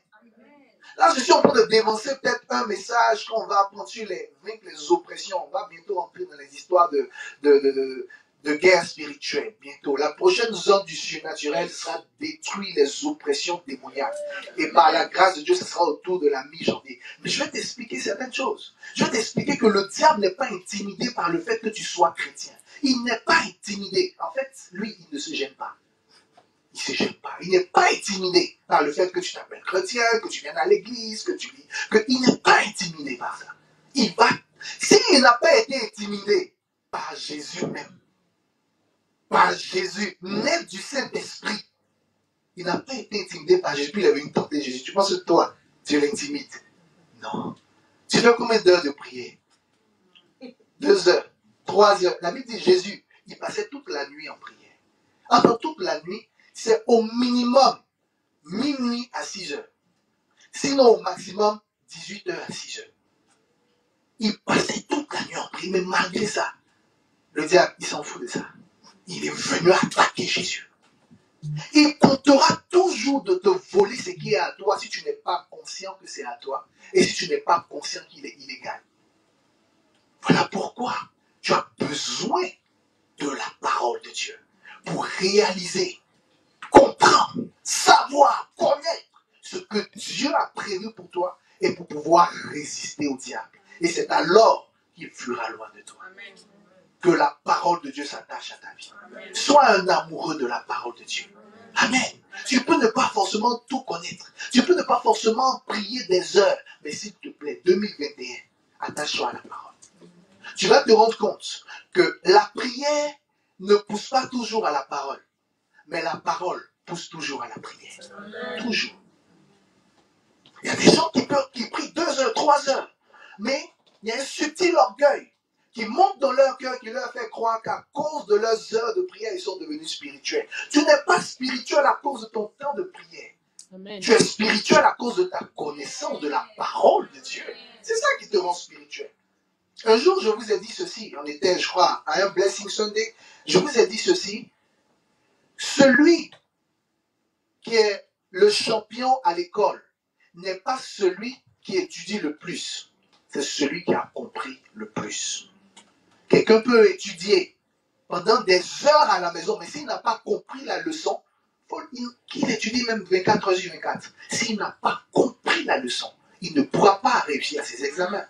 Là, je suis en train de dévancer peut-être un message qu'on va apprendre sur les, vaincre les oppressions. On va bientôt entrer dans les histoires de, de, de, guerre spirituelle. Bientôt. La prochaine zone du surnaturel sera détruire les oppressions démoniaques. Et par la grâce de Dieu, ce sera autour de la mi-janvier. Mais je vais t'expliquer certaines choses. Je vais t'expliquer que le diable n'est pas intimidé par le fait que tu sois chrétien. Il n'est pas intimidé. En fait, lui, il ne se gêne pas. Il ne se gêne pas. Il n'est pas intimidé par le fait que tu t'appelles chrétien, que tu viennes à l'église, que tu lis. Que il n'est pas intimidé par ça. Il va. S'il n'a pas été intimidé par Jésus même, par Jésus, né du Saint-Esprit, il n'a pas été intimidé par Jésus, puis il est venu tenter Jésus. Tu penses que toi, tu l'intimides Non. Tu fais combien d'heures de prière? Deux heures, trois heures. La Bible dit Jésus, il passait toute la nuit en prière. Entre toute la nuit, c'est au minimum minuit à 6 heures. Sinon, au maximum, 18 heures à 6 heures. Il passait toute la nuit en prière, mais malgré ça, le diable, il s'en fout de ça. Il est venu attaquer Jésus. Il tentera toujours de te voler ce qui est à toi si tu n'es pas conscient que c'est à toi et si tu n'es pas conscient qu'il est illégal. Voilà pourquoi tu as besoin de la parole de Dieu pour réaliser, comprendre, savoir, connaître ce que Dieu a prévu pour toi et pour pouvoir résister au diable. Et c'est alors qu'il fuira loin de toi. Que la parole de Dieu s'attache à ta vie. Sois un amoureux de la parole de Dieu. Amen. Tu peux ne pas forcément tout connaître. Tu peux ne pas forcément prier des heures. Mais s'il te plaît, 2021, attache-toi à la parole. Tu vas te rendre compte que la prière ne pousse pas toujours à la parole. Mais la parole pousse toujours à la prière. Toujours. Il y a des gens qui, peuvent, qui prient deux heures, trois heures. Mais il y a un subtil orgueil qui monte dans leur cœur, qui leur fait croire qu'à cause de leurs heures de prière, ils sont devenus spirituels. Tu n'es pas spirituel à cause de ton temps de prière. Amen. Tu es spirituel à cause de ta connaissance de la parole de Dieu. C'est ça qui te rend spirituel. Un jour, je vous ai dit ceci. On était, je crois, à un Blessing Sunday. Je vous ai dit ceci. Celui qui est le champion à l'école n'est pas celui qui étudie le plus. C'est celui qui a compris le plus. Quelqu'un peut étudier pendant des heures à la maison, mais s'il n'a pas compris la leçon, qu'il étudie même 24 heures sur 24. S'il n'a pas compris la leçon, il ne pourra pas réussir à ses examens.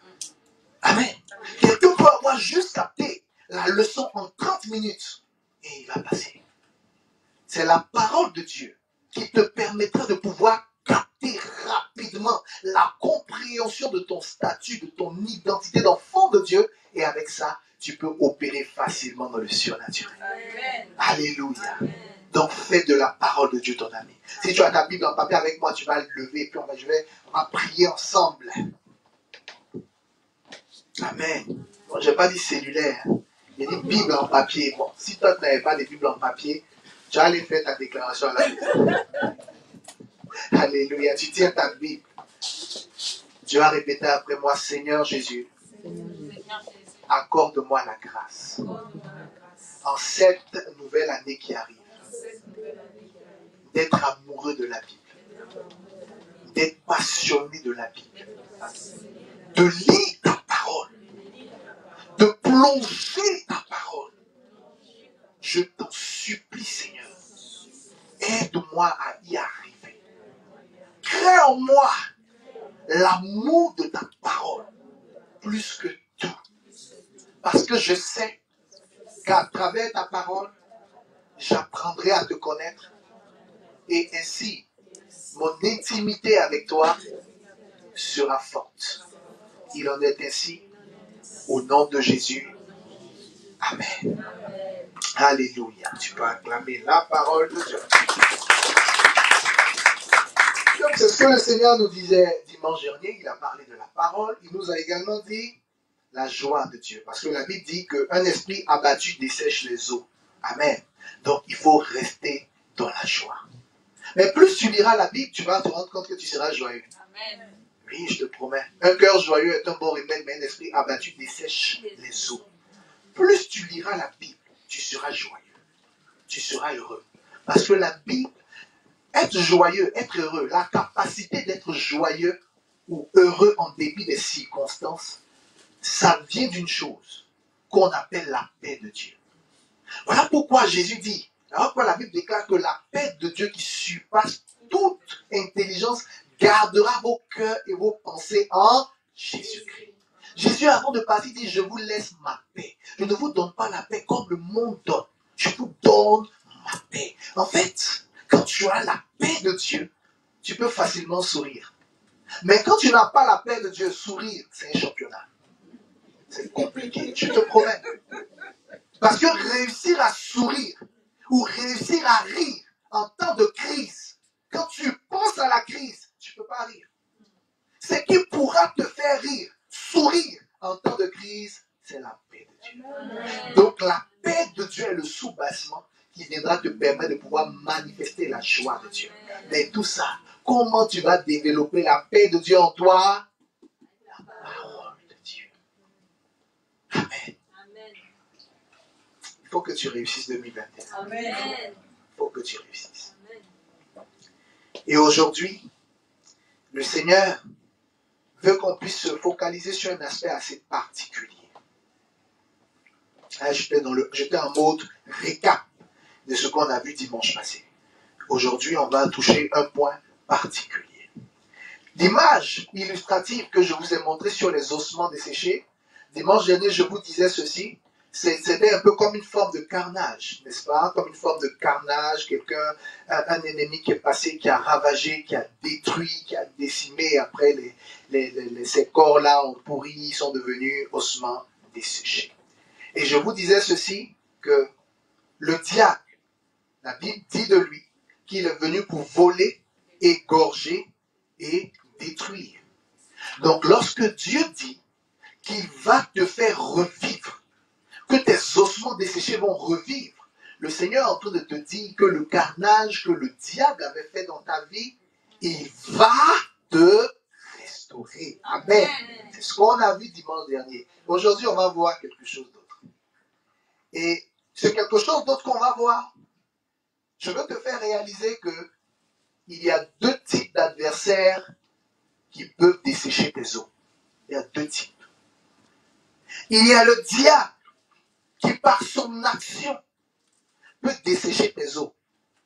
Amen. Quelqu'un peut avoir juste capté la leçon en 30 minutes et il va passer. C'est la parole de Dieu qui te permettra de pouvoir capter rapidement la compréhension de ton statut, de ton identité d'enfant de Dieu. Et avec ça, tu peux opérer facilement dans le surnaturel. Alléluia. Donc fais de la parole de Dieu ton ami. Si tu as ta Bible en papier avec moi, tu vas le lever, puis on va, je vais, on va prier ensemble. Amen. Bon, je n'ai pas dit cellulaire. J'ai dit Bible en papier. Bon, si toi tu n'avais pas de Bible en papier, tu vas aller faire ta déclaration à la maison. Alléluia. Tu tiens ta Bible. Tu vas répéter après moi, Seigneur Jésus, accorde-moi la grâce en cette nouvelle année qui arrive d'être amoureux de la Bible, d'être passionné de la Bible, de lire ta parole, de plonger ta parole. Je t'en supplie, Seigneur, aide-moi à y arriver. Crée en moi l'amour de ta parole plus que tout. Parce que je sais qu'à travers ta parole, j'apprendrai à te connaître et ainsi mon intimité avec toi sera forte. Il en est ainsi au nom de Jésus. Amen. Alléluia. Tu peux acclamer la parole de Dieu. Donc c'est ce que le Seigneur nous disait dimanche dernier. Il a parlé de la parole. Il nous a également dit la joie de Dieu. Parce que la Bible dit qu'un esprit abattu dessèche les eaux. Amen. Donc il faut rester dans la joie. Mais plus tu liras la Bible, tu vas te rendre compte que tu seras joyeux. Oui, je te promets. Un cœur joyeux est un bon remède, mais un esprit abattu dessèche les eaux. Plus tu liras la Bible, tu seras joyeux. Tu seras heureux. Parce que la Bible, être joyeux, être heureux, la capacité d'être joyeux ou heureux en débit des circonstances, ça vient d'une chose qu'on appelle la paix de Dieu. Voilà pourquoi Jésus dit, la Bible déclare que la paix de Dieu qui surpasse toute intelligence gardera vos cœurs et vos pensées en Jésus-Christ. Jésus, avant de partir, dit, je vous laisse ma paix. Je ne vous donne pas la paix comme le monde donne. Je vous donne ma paix. En fait, quand tu as la paix de Dieu, tu peux facilement sourire. Mais quand tu n'as pas la paix de Dieu, sourire, c'est un championnat. C'est compliqué, je te promets. Parce que réussir à sourire ou réussir à rire en temps de crise, quand tu penses à la crise, tu ne peux pas rire. Ce qui pourra te faire rire, sourire en temps de crise, c'est la paix de Dieu. Donc la paix de Dieu est le sous-bassement qui viendra te permettre de pouvoir manifester la joie de Dieu. Mais tout ça, comment tu vas développer la paix de Dieu en toi? La parole de Dieu. Amen. Il faut que tu réussisses 2021. Il faut que tu réussisses. Et aujourd'hui, le Seigneur veut qu'on puisse se focaliser sur un aspect assez particulier. Là, J'étais en mode récap de ce qu'on a vu dimanche passé. Aujourd'hui, on va toucher un point particulier. L'image illustrative que je vous ai montrée sur les ossements desséchés, dimanche dernier, je vous disais ceci, c'était un peu comme une forme de carnage, n'est-ce pas? Comme une forme de carnage, quelqu'un, un, ennemi qui est passé, qui a ravagé, qui a détruit, qui a décimé, après les, ces corps-là ont pourri, sont devenus ossements desséchés. Et je vous disais ceci, que le diable, la Bible dit de lui qu'il est venu pour voler, égorger et détruire. Donc lorsque Dieu dit qu'il va te faire revivre, que tes ossements desséchés vont revivre, le Seigneur est en train de te dire que le carnage que le diable avait fait dans ta vie, il va te restaurer. Amen. C'est ce qu'on a vu dimanche dernier. Aujourd'hui, on va voir quelque chose d'autre. Et c'est quelque chose d'autre qu'on va voir. Je veux te faire réaliser que il y a deux types d'adversaires qui peuvent dessécher tes os. Il y a deux types. Il y a le diable qui, par son action, peut dessécher tes os.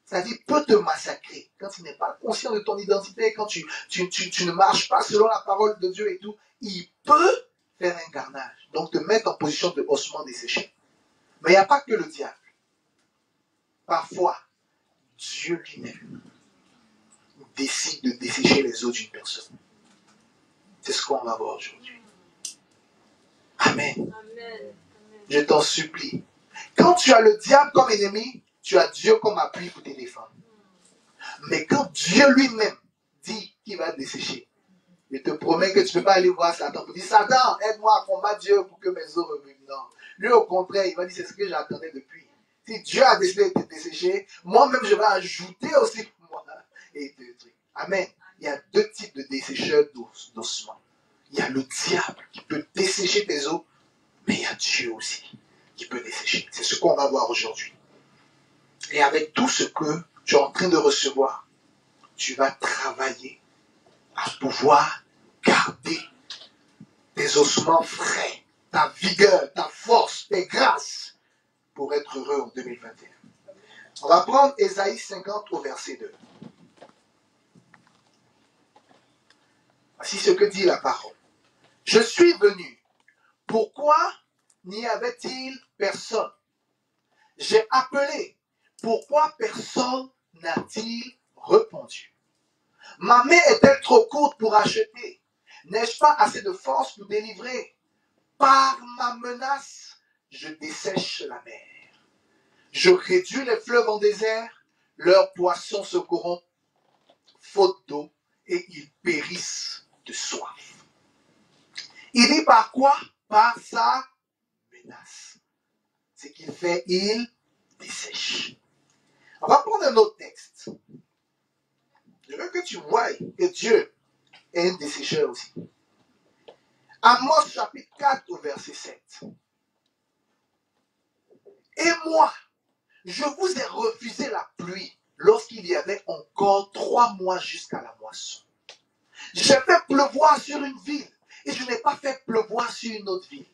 C'est-à-dire peut te massacrer. Quand tu n'es pas conscient de ton identité, quand tu, tu, tu, tu ne marches pas selon la parole de Dieu et tout, il peut faire un carnage. Donc te mettre en position de ossement desséché. Mais il n'y a pas que le diable. Parfois, Dieu lui-même décide de dessécher les os d'une personne. C'est ce qu'on va voir aujourd'hui. Amen. Je t'en supplie. Quand tu as le diable comme ennemi, tu as Dieu comme appui pour te défendre. Mais quand Dieu lui-même dit qu'il va te dessécher, il te promet que tu ne peux pas aller voir Satan pour dire Satan, aide-moi à combattre Dieu pour que mes os reviennent. Non. Lui, au contraire, il va dire c'est ce que j'attendais depuis. Si Dieu a décidé de te dessécher, moi-même, je vais ajouter aussi moi. Et te trucs. Amen. Il y a deux types de dessécheurs d'os- d'ossements. Il y a le diable qui peut dessécher tes os, mais il y a Dieu aussi qui peut dessécher. C'est ce qu'on va voir aujourd'hui. Et avec tout ce que tu es en train de recevoir, tu vas travailler à pouvoir garder tes ossements frais, ta vigueur, ta force, tes grâces pour être heureux en 2021. On va prendre Ésaïe 50 au verset 2. Voici ce que dit la parole. Je suis venu. Pourquoi n'y avait-il personne? J'ai appelé. Pourquoi personne n'a-t-il répondu? Ma main est-elle trop courte pour acheter? N'ai-je pas assez de force pour délivrer? Par ma menace, je dessèche la mer. Je réduis les fleuves en désert, leurs poissons se corrompent, faute d'eau, et ils périssent de soif. Il dit par quoi Par sa menace. Ce qu'il fait, il dessèche. On va prendre un autre texte. Je veux que tu vois que Dieu est un dessécheur aussi. Amos chapitre 4 au verset 7. Et moi, je vous ai refusé la pluie lorsqu'il y avait encore trois mois jusqu'à la moisson. J'ai fait pleuvoir sur une ville et je n'ai pas fait pleuvoir sur une autre ville.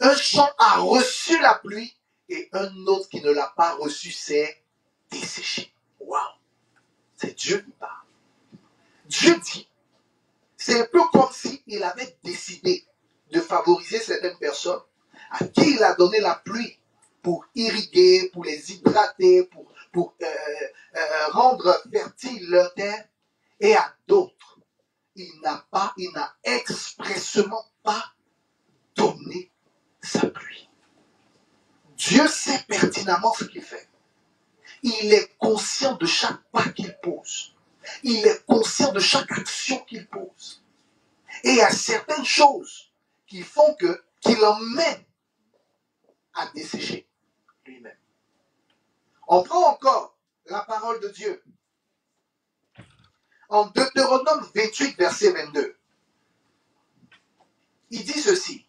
Un champ a reçu la pluie et un autre qui ne l'a pas reçu s'est desséché. Waouh! C'est Dieu qui parle. Dieu dit, c'est un peu comme s'il avait décidé de favoriser certaines personnes à qui il a donné la pluie pour irriguer, pour les hydrater, pour, euh, euh, rendre fertile leur terre, et à d'autres, il n'a pas, il n'a expressément pas donné sa pluie. Dieu sait pertinemment ce qu'il fait. Il est conscient de chaque pas qu'il pose. Il est conscient de chaque action qu'il pose. Et il y a certaines choses qui font que, qui l'emmènent à dessécher lui-même. On prend encore la parole de Dieu. En Deutéronome 28, verset 22. Il dit ceci.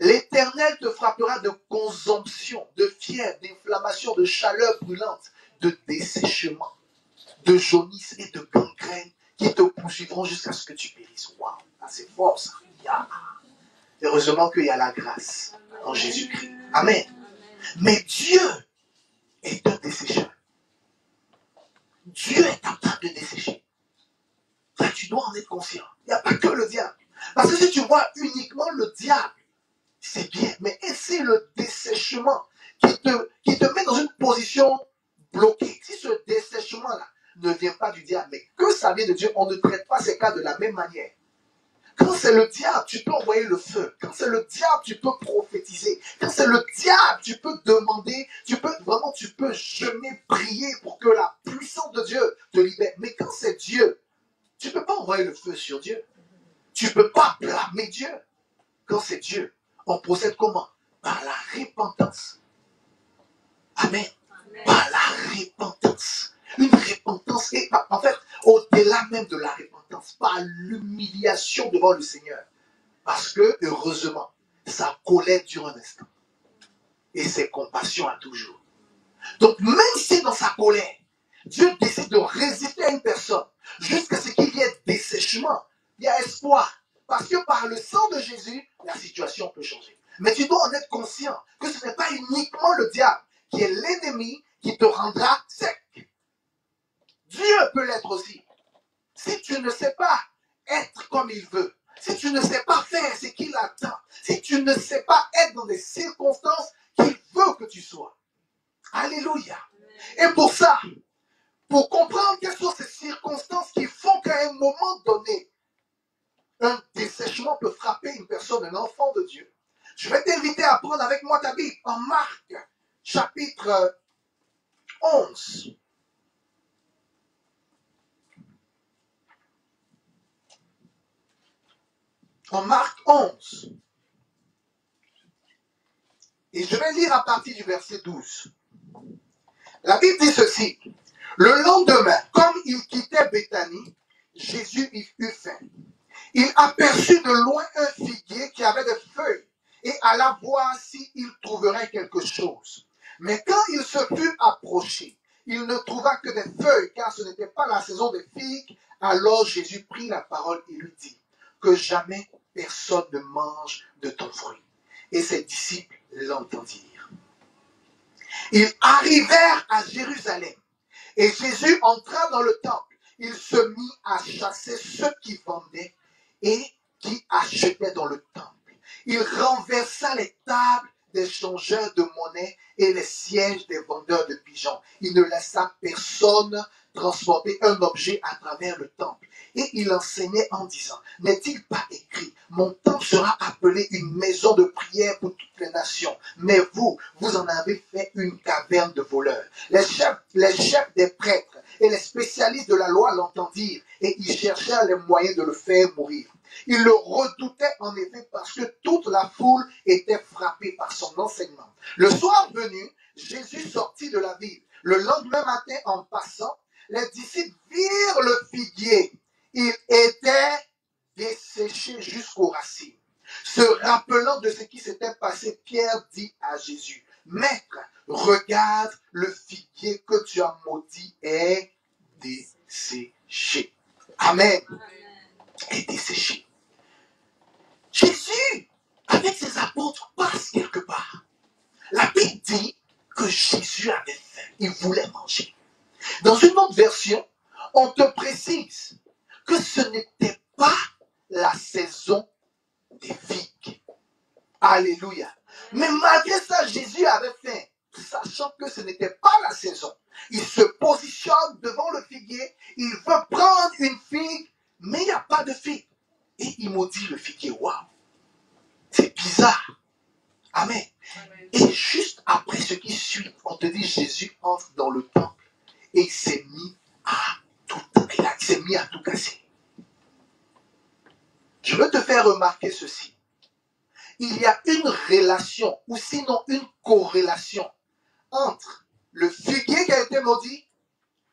L'Éternel te frappera de consomption, de fièvre, d'inflammation, de chaleur brûlante, de dessèchement, de jaunisse et de gangrène qui te poursuivront jusqu'à ce que tu périsses. Waouh, ah, c'est fort ça. Heureusement qu'il y a la grâce en Jésus-Christ. Amen. Mais Dieu est un dessécheur. Dieu est capable de dessécher. Ça, tu dois en être conscient. Il n'y a pas que le diable. Parce que si tu vois uniquement le diable, c'est bien, mais c'est le dessèchement qui te, qui te met dans une position bloquée. Si ce dessèchement-là ne vient pas du diable, mais que ça vient de Dieu, on ne traite pas ces cas de la même manière. Quand c'est le diable, tu peux envoyer le feu. Quand c'est le diable, tu peux prophétiser. Quand c'est le diable, tu peux demander, tu peux vraiment, tu peux jeûner, prier pour que la puissance de Dieu te libère. Mais quand c'est Dieu, tu ne peux pas envoyer le feu sur Dieu. Tu ne peux pas blâmer Dieu. Quand c'est Dieu, on procède comment? Par la repentance. Amen. Par la repentance. Une repentance, et en fait, au-delà même de la repentance, par l'humiliation devant le Seigneur. Parce que, heureusement, sa colère dure un instant. Et ses compassions à toujours. Donc, même si dans sa colère, Dieu décide de résister à une personne jusqu'à ce qu'il y ait dessèchement, il y a espoir. Parce que par le sang de Jésus, la situation peut changer. Mais tu dois en être conscient que ce n'est pas uniquement le diable qui est l'ennemi qui te rendra sec. Dieu peut l'être aussi. Si tu ne sais pas être comme il veut, si tu ne sais pas faire ce qu'il attend, si tu ne sais pas être dans des circonstances qu'il veut que tu sois. Alléluia. Et pour ça, pour comprendre quelles sont ces circonstances moment donné, un dessèchement peut frapper une personne, un enfant de Dieu, je vais t'inviter à prendre avec moi ta Bible en Marc, chapitre 11. En Marc 11. Et je vais lire à partir du verset 12. La Bible dit ceci. Le lendemain, comme il quittait Béthanie, Jésus y eut faim. Il aperçut de loin un figuier qui avait des feuilles et alla voir s'il trouverait quelque chose. Mais quand il se fut approché, il ne trouva que des feuilles, car ce n'était pas la saison des figues. Alors Jésus prit la parole et lui dit, que jamais personne ne mange de ton fruit. Et ses disciples l'entendirent. Ils arrivèrent à Jérusalem. Et Jésus entra dans le temple. Il se mit à chasser ceux qui vendaient et qui achetaient dans le temple. Il renversa les tables des changeurs de monnaie et les sièges des vendeurs de pigeons. Il ne laissa personne transporter un objet à travers le temple. Et il enseignait en disant, n'est-il pas écrit, mon temple sera appelé une maison de prière pour toutes les nations, mais vous, vous en avez fait une caverne de voleurs. Les chefs, les chefs des prêtres et les spécialistes de la loi l'entendirent et ils cherchèrent les moyens de le faire mourir. Ils le redoutaient en effet parce que toute la foule était frappée par son enseignement. Le soir venu, Jésus sortit de la ville. Le lendemain matin, en passant, les disciples virent le figuier. Il était desséché jusqu'aux racines. Se rappelant de ce qui s'était passé, Pierre dit à Jésus, Maître, regarde le figuier que tu as maudit est desséché. Amen. Est desséché. Jésus, avec ses apôtres, passe quelque part. La Bible dit que Jésus avait faim. Il voulait manger. Dans une autre version, on te précise que ce n'était pas la saison des figues. Alléluia. Mais malgré ça, Jésus avait faim, sachant que ce n'était pas la saison. Il se positionne devant le figuier, il veut prendre une figue, mais il n'y a pas de figue. Et il maudit le figuier. Waouh! C'est bizarre. Amen. Et juste après ce qui suit, on te dit Jésus entre dans le temple et il s'est mis à tout, il s'est mis à tout casser. Je veux te faire remarquer ceci. Il y a une relation, ou sinon une corrélation, entre le figuier qui a été maudit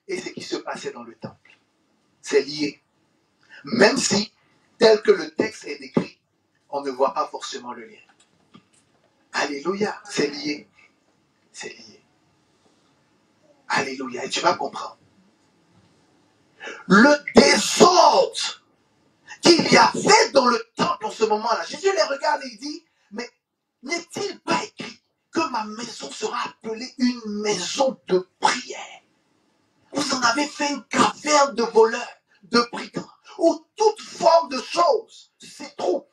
et ce qui se passait dans le temple. C'est lié. Même si, tel que le texte est décrit, on ne voit pas forcément le lien. Alléluia, c'est lié. C'est lié. Alléluia, et tu vas comprendre. Le désordre qu'il y avait dans le temple en ce moment-là, Jésus les regarde et il dit, mais n'est-il pas écrit que ma maison sera appelée une maison de prière? Vous en avez fait une caverne de voleurs, de brigands, où toute forme de choses s'y trouve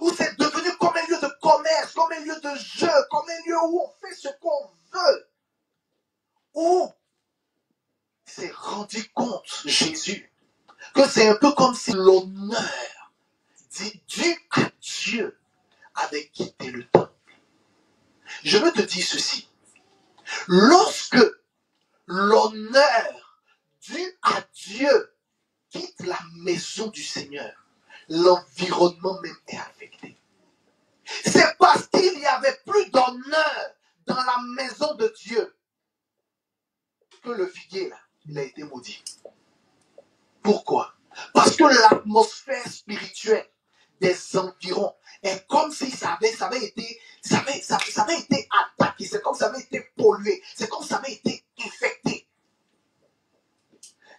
où c'est devenu comme un lieu de commerce, comme un lieu de jeu, comme un lieu où on fait ce qu'on veut. Où s'est rendu compte, Jésus, que c'est un peu comme si l'honneur à Dieu avait quitté le temple. Je veux te dire ceci. Lorsque l'honneur dû à Dieu quitte la maison du Seigneur, l'environnement même est affecté. C'est parce qu'il n'y avait plus d'honneur dans la maison de Dieu le figuier, là, il a été maudit. Pourquoi? Parce que l'atmosphère spirituelle des environs est comme si ça avait, ça avait été, ça avait, ça, ça avait été attaqué, c'est comme ça avait été pollué, c'est comme ça avait été infecté.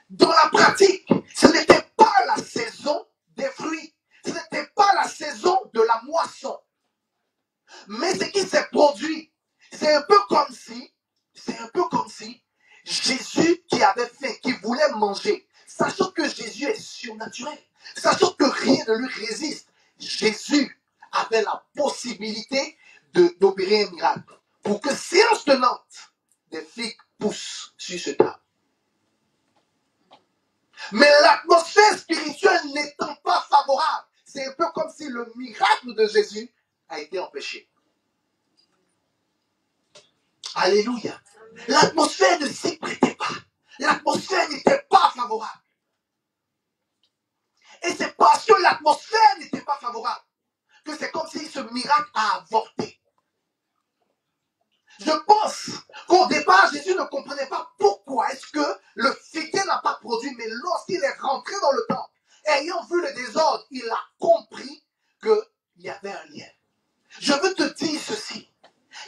Dans la pratique, ce n'était pas la saison des fruits. Ce n'était pas la saison de la moisson. Mais ce qui s'est produit, c'est un peu comme si, c'est un peu comme si Jésus qui avait faim, qui voulait manger, sachant que Jésus est surnaturel, sachant que rien ne lui résiste, Jésus avait la possibilité d'opérer un miracle pour que séance tenante des figues poussent sur ce table. Mais l'atmosphère peu comme si le miracle de Jésus a été empêché. Alléluia. L'atmosphère ne s'y prêtait pas. L'atmosphère n'était pas favorable. Et c'est parce que l'atmosphère n'était pas favorable que c'est comme si ce miracle a avorté. Je pense qu'au départ, Jésus ne comprenait pas pourquoi est-ce que le figuier n'a pas produit, mais lorsqu'il est rentré dans le temple, ayant vu le désordre, il a compris qu'il y avait un lien. Je veux te dire ceci.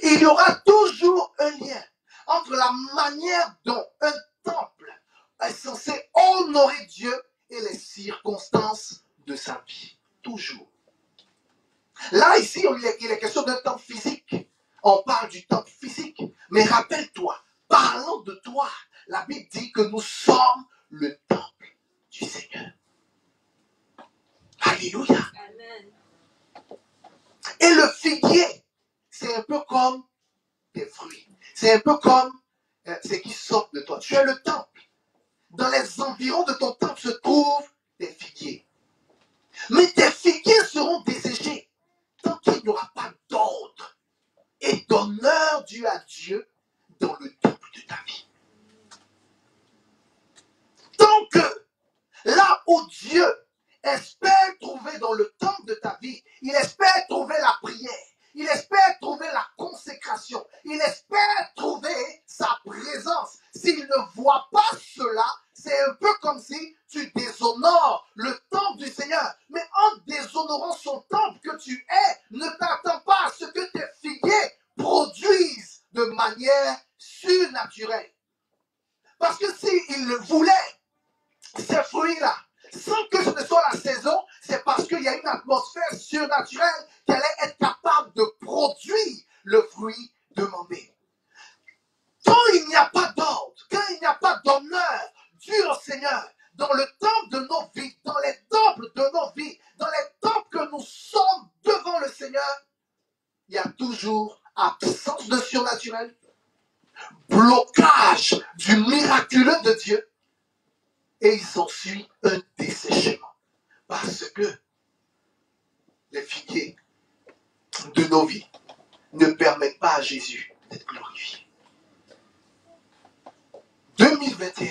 Il y aura toujours un lien entre la manière dont un temple est censé honorer Dieu et les circonstances de sa vie. Toujours. Là, ici, il est, question d'un temple physique. On parle du temple physique. Mais rappelle-toi, parlant de toi, la Bible dit que nous sommes le temple du Seigneur. Alléluia. Et le figuier, c'est un peu comme des fruits. C'est un peu comme euh, ce qui sort de toi. Tu es le temple. Dans les environs de ton temple se trouvent des figuiers. Mais tes figuiers seront desséchés tant qu'il n'y aura pas d'ordre et d'honneur dû à Dieu dans le temple de ta vie. Tant que là où Dieu espère trouver dans le temple de ta vie, il espère trouver la prière, il espère trouver la consécration, il espère trouver sa présence. S'il ne voit pas cela, c'est un peu comme si tu déshonores le temple du Seigneur. Mais en déshonorant son temple que tu es, ne t'attends pas à ce que tes figuiers produisent de manière surnaturelle. Parce que s'il le voulait, ces fruits-là, sans que ce ne soit la saison, c'est parce qu'il y a une atmosphère surnaturelle qu'elle allait être capable de produire le fruit demandé. Quand il n'y a pas d'ordre, quand il n'y a pas d'honneur dû au Seigneur, dans le temple de nos vies, dans les temples de nos vies, dans les temples que nous sommes devant le Seigneur, il y a toujours absence de surnaturel, blocage du miraculeux de Dieu, et il s'ensuit un dessèchement. Parce que les figuiers de nos vies ne permettent pas à Jésus d'être glorifié. 2021,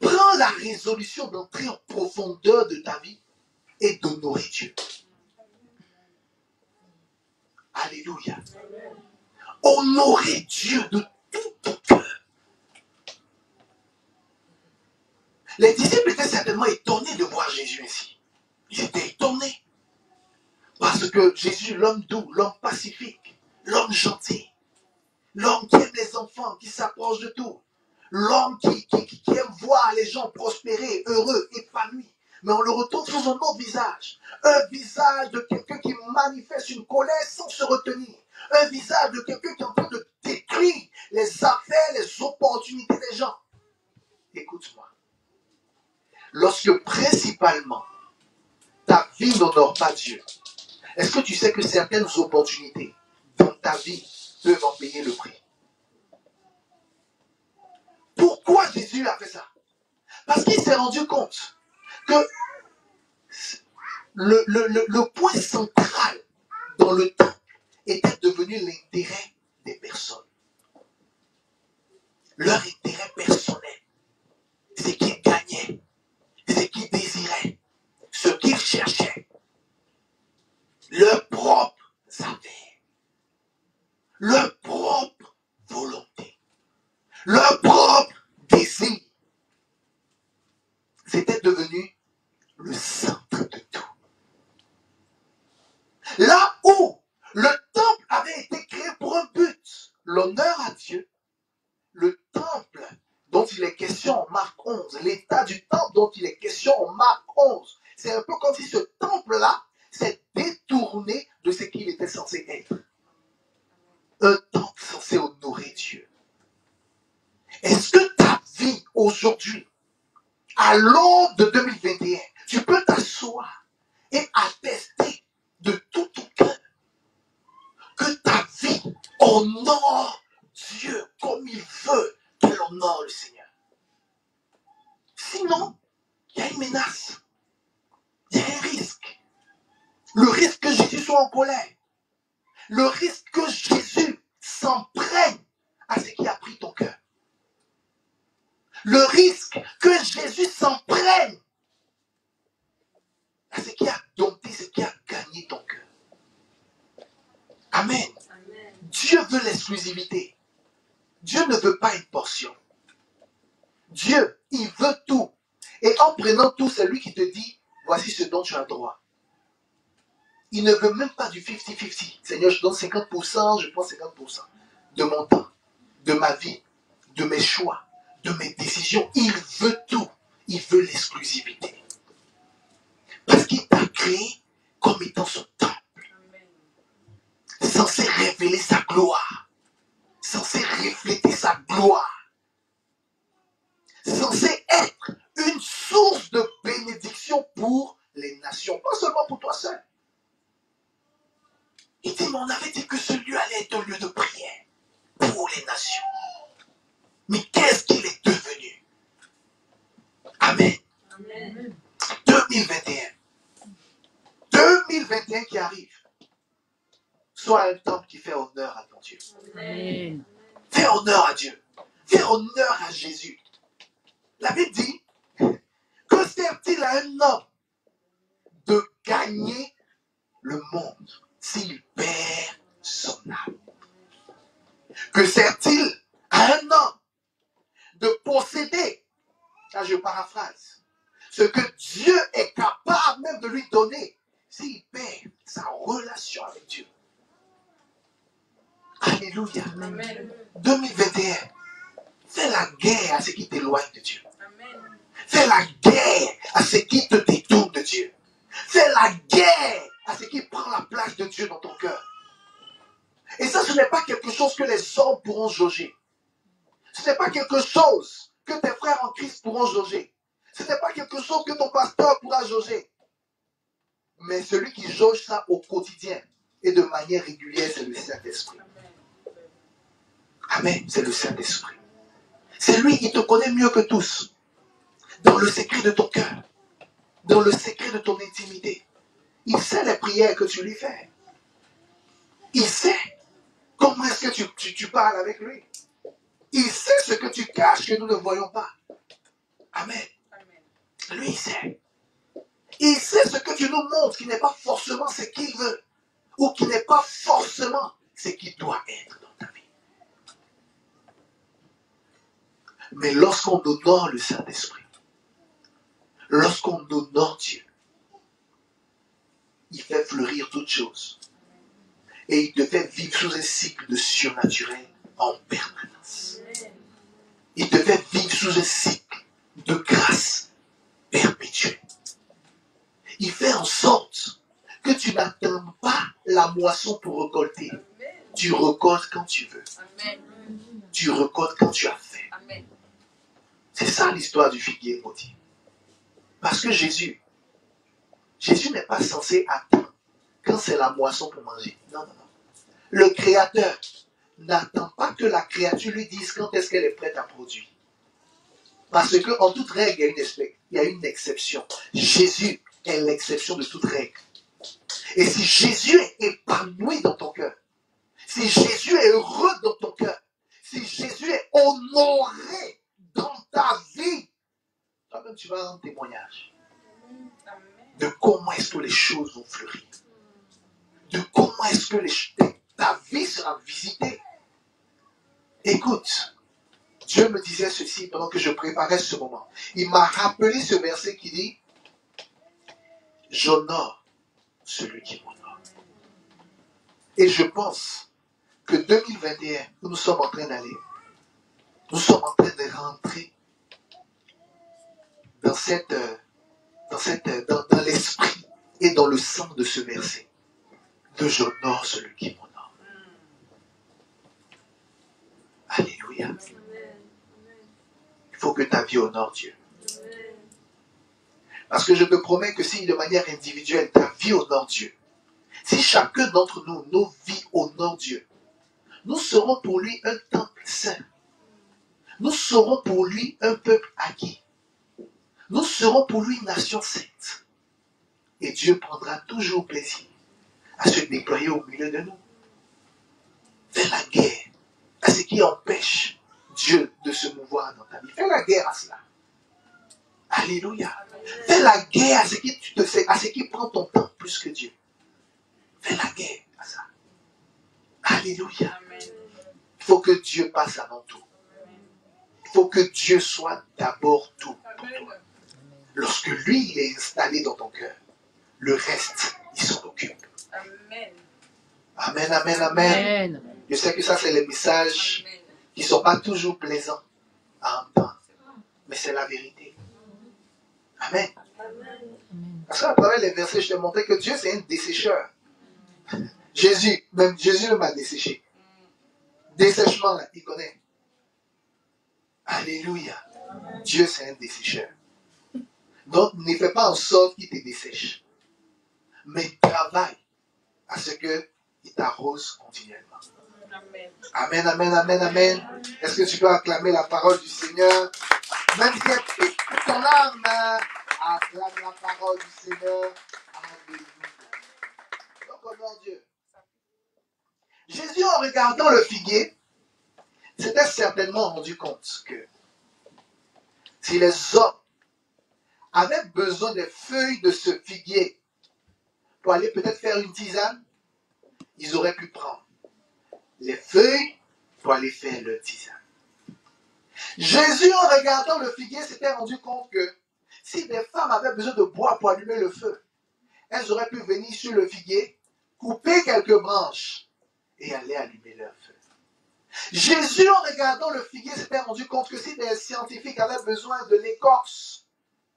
prends la résolution d'entrer en profondeur de ta vie et d'honorer Dieu. Alléluia. Honorer Dieu de tout. Les disciples étaient certainement étonnés de voir Jésus ici. Ils étaient étonnés. Parce que Jésus, l'homme doux, l'homme pacifique, l'homme gentil, l'homme qui aime les enfants, qui s'approche de tout, l'homme qui, aime voir les gens prospérer, heureux, épanouis. Mais on le retrouve sous un autre visage. Un visage de quelqu'un qui manifeste une colère sans se retenir. Un visage de quelqu'un qui est en train de détruire les affaires, les opportunités des gens. Écoute-moi. Lorsque principalement ta vie n'honore pas Dieu, est-ce que tu sais que certaines opportunités dans ta vie peuvent en payer le prix? Pourquoi Jésus a fait ça? Parce qu'il s'est rendu compte que le, point central dans le temps était devenu l'intérêt des personnes. Leur intérêt personnel. Ce qu'ils gagnaient, ce qu'ils désiraient, ce qu'ils cherchaient. Leurs propres affaires. Leur propre volonté. Leur propre désir. C'était devenu le centre de tout. Là où le temple avait été créé pour un but, l'honneur à Dieu, le temple dont il est question en Marc 11, l'état du temple dont il est question en Marc 11, c'est un peu comme si ce temple-là s'est détourné de ce qu'il était censé être. Un temple censé honorer Dieu. Est-ce que ta vie aujourd'hui, à l'aube de 2021, tu peux t'asseoir et attester de tout ton cœur que ta vie honore Dieu comme il veut honore le Seigneur. Sinon, il y a une menace, il y a un risque Le risque que Jésus soit en colère. Le risque que Jésus s'emprenne à ce qui a pris ton cœur. Le risque que Jésus s'emprenne à ce qui a dompté, ce qui a gagné ton cœur. Amen. Dieu veut l'exclusivité. Dieu ne veut pas une portion. Dieu, il veut tout. Et en prenant tout, c'est lui qui te dit, voici ce dont tu as droit. Il ne veut même pas du 50-50. Seigneur, je donne 50%, je prends 50% de mon temps, de ma vie, de mes choix, de mes décisions. Il veut tout. Il veut l'exclusivité. Parce qu'il t'a créé comme étant son temple. Censé révéler sa gloire. Censé refléter sa gloire. Censé être une source de bénédiction pour les nations. Pas seulement pour toi seul. Il dit, mais on avait dit que ce lieu allait être un lieu de prière pour les nations. Mais qu'est-ce qu'il est devenu? Amen. 2021. 2021 qui arrive. Sois un temple qui fait honneur à ton Dieu. Fais honneur à Dieu. Fais honneur à Jésus. La Bible dit, que sert-il à un homme de gagner le monde s'il perd son âme? Que sert-il à un homme de posséder, là je paraphrase, ce que Dieu est capable même de lui donner s'il perd sa relation avec Dieu? Alléluia. 2021. Fais la guerre à ce qui t'éloigne de Dieu. Fais la guerre à ce qui te détourne de Dieu. Fais la guerre à ce qui prend la place de Dieu dans ton cœur. Et ça, ce n'est pas quelque chose que les hommes pourront jauger. Ce n'est pas quelque chose que tes frères en Christ pourront jauger. Ce n'est pas quelque chose que ton pasteur pourra jauger. Mais celui qui jauge ça au quotidien et de manière régulière, c'est le Saint-Esprit. Amen, c'est le Saint-Esprit. C'est lui qui te connaît mieux que tous. Dans le secret de ton cœur. Dans le secret de ton intimité. Il sait les prières que tu lui fais. Il sait comment est-ce que tu, tu- tu parles avec lui. Il sait ce que tu caches que nous ne voyons pas. Amen. Lui, il sait. Il sait ce que tu nous montres qui n'est pas forcément ce qu'il veut. Ou qui n'est pas forcément ce qui doit être dans ta vie. Mais lorsqu'on honore le Saint-Esprit, lorsqu'on honore Dieu, il fait fleurir toutes choses. Et il te fait vivre sous un cycle de surnaturel en permanence. Il te fait vivre sous un cycle de grâce perpétuelle. Il fait en sorte que tu n'attends pas la moisson pour récolter. Tu récoltes quand tu veux. Tu récoltes quand tu as fait. C'est ça l'histoire du figuier maudit. Parce que Jésus, Jésus n'est pas censé attendre quand c'est la moisson pour manger. Non, non, non. Le Créateur n'attend pas que la créature lui dise quand est-ce qu'elle est prête à produire. Parce que en toute règle, il y a une, il y a une exception. Jésus est l'exception de toute règle. Et si Jésus est épanoui dans ton cœur, si Jésus est heureux dans ton cœur, si Jésus est honoré dans ta vie, toi-même tu vas rendre témoignage de comment est-ce que les choses vont fleurir. De comment est-ce que les- ta vie sera visitée. Écoute, Dieu me disait ceci pendant que je préparais ce moment. Il m'a rappelé ce verset qui dit, j'honore celui qui m'honore. Et je pense que 2021, où nous sommes en train d'aller, nous sommes en train de rentrer dans cette, dans cette, dans, dans l'esprit et dans le sang de ce verset. De j'honore celui qui m'honore. Alléluia. Il faut que ta vie honore Dieu. Parce que je te promets que si de manière individuelle ta vie honore Dieu, si chacun d'entre nous, nos vies honorent Dieu, nous serons pour lui un temple saint. Nous serons pour lui un peuple acquis. Nous serons pour lui une nation sainte. Et Dieu prendra toujours plaisir à se déployer au milieu de nous. Fais la guerre à ce qui empêche Dieu de se mouvoir dans ta vie. Fais la guerre à cela. Alléluia. Fais la guerre à ce qui prend ton temps plus que Dieu. Fais la guerre à ça. Alléluia. Il faut que Dieu passe avant tout. Il faut que Dieu soit d'abord tout pour toi. Lorsque lui, il est installé dans ton cœur, le reste, il s'en occupe. Amen. Amen, amen, amen. Je sais que ça, c'est les messages qui ne sont pas toujours plaisants à entendre. Mais c'est la vérité. Amen. Parce qu'à travers les versets, je t'ai montré que Dieu, c'est un dessécheur. Jésus, même Jésus m'a desséché. Dessèchement, là, il connaît. Alléluia. Dieu, c'est un dessécheur. Donc, ne fais pas en sorte qu'il te dessèche. Mais travaille à ce qu'il t'arrose continuellement. Amen. Amen, amen, amen. Est-ce que tu peux acclamer la parole du Seigneur? Même si elle pique ton âme, acclame la parole du Seigneur. Alléluia. Donc, honore Dieu. Jésus, en regardant le figuier, s'était certainement rendu compte que si les hommes avaient besoin des feuilles de ce figuier pour aller peut-être faire une tisane, ils auraient pu prendre les feuilles pour aller faire leur tisane. Jésus, en regardant le figuier, s'était rendu compte que si des femmes avaient besoin de bois pour allumer le feu, elles auraient pu venir sur le figuier, couper quelques branches et aller allumer leur feu. Jésus, en regardant le figuier, s'était rendu compte que si des scientifiques avaient besoin de l'écorce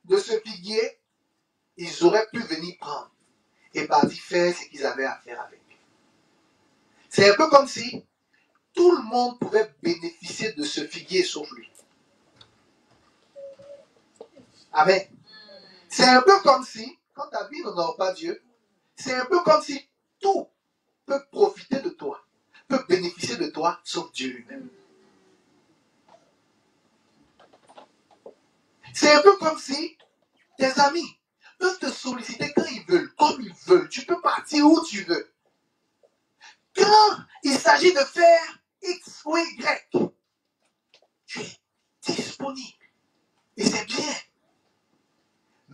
de ce figuier, ils auraient pu venir prendre et partir faire ce qu'ils avaient à faire avec. C'est un peu comme si tout le monde pouvait bénéficier de ce figuier sauf lui. Amen. C'est un peu comme si, quand ta vie n'honore pas Dieu, c'est un peu comme si tout peut profiter de toi, peut bénéficier de toi, sauf Dieu lui-même. C'est un peu comme si tes amis peuvent te solliciter quand ils veulent, comme ils veulent. Tu peux partir où tu veux. Quand il s'agit de faire X ou Y, tu es disponible. Et c'est bien.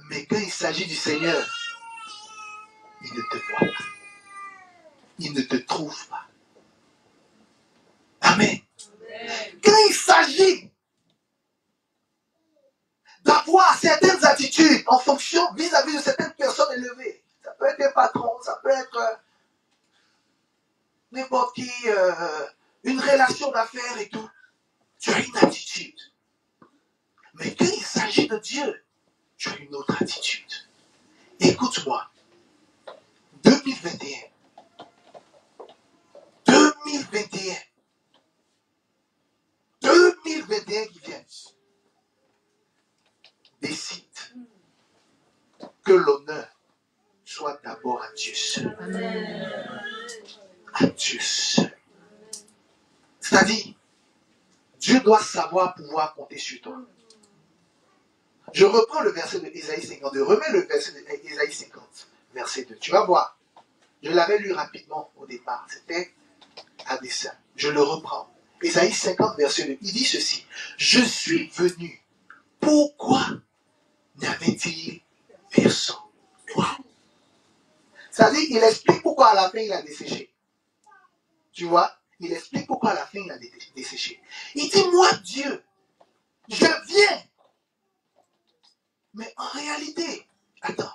Mais quand il s'agit du Seigneur, il ne te voit pas. Il ne te trouve pas. Amen. Quand il s'agit d'avoir certaines attitudes en fonction vis-à-vis de certaines personnes élevées, ça peut être un patron, ça peut être euh, n'importe qui, euh, une relation d'affaires et tout. Tu as une attitude. Mais quand il s'agit de Dieu, tu as une autre attitude. Écoute-moi. 2021. 2021. 2021 qui vient. Décide que l'honneur soit d'abord à Dieu seul. À Dieu seul. C'est-à-dire, Dieu doit savoir pouvoir compter sur toi. Je reprends le verset de Ésaïe 52. Remets le verset de Ésaïe 50, verset 2. Tu vas voir. Je l'avais lu rapidement au départ. C'était à dessein. Je le reprends. Ésaïe 50, verset 2. Il dit ceci. Je suis venu. Pourquoi n'avait-il personne? Wow. C'est-à-dire, il explique pourquoi à la fin il a desséché. Tu vois? Il explique pourquoi à la fin il a desséché. Il dit, moi, Dieu, je viens. Mais en réalité, attends,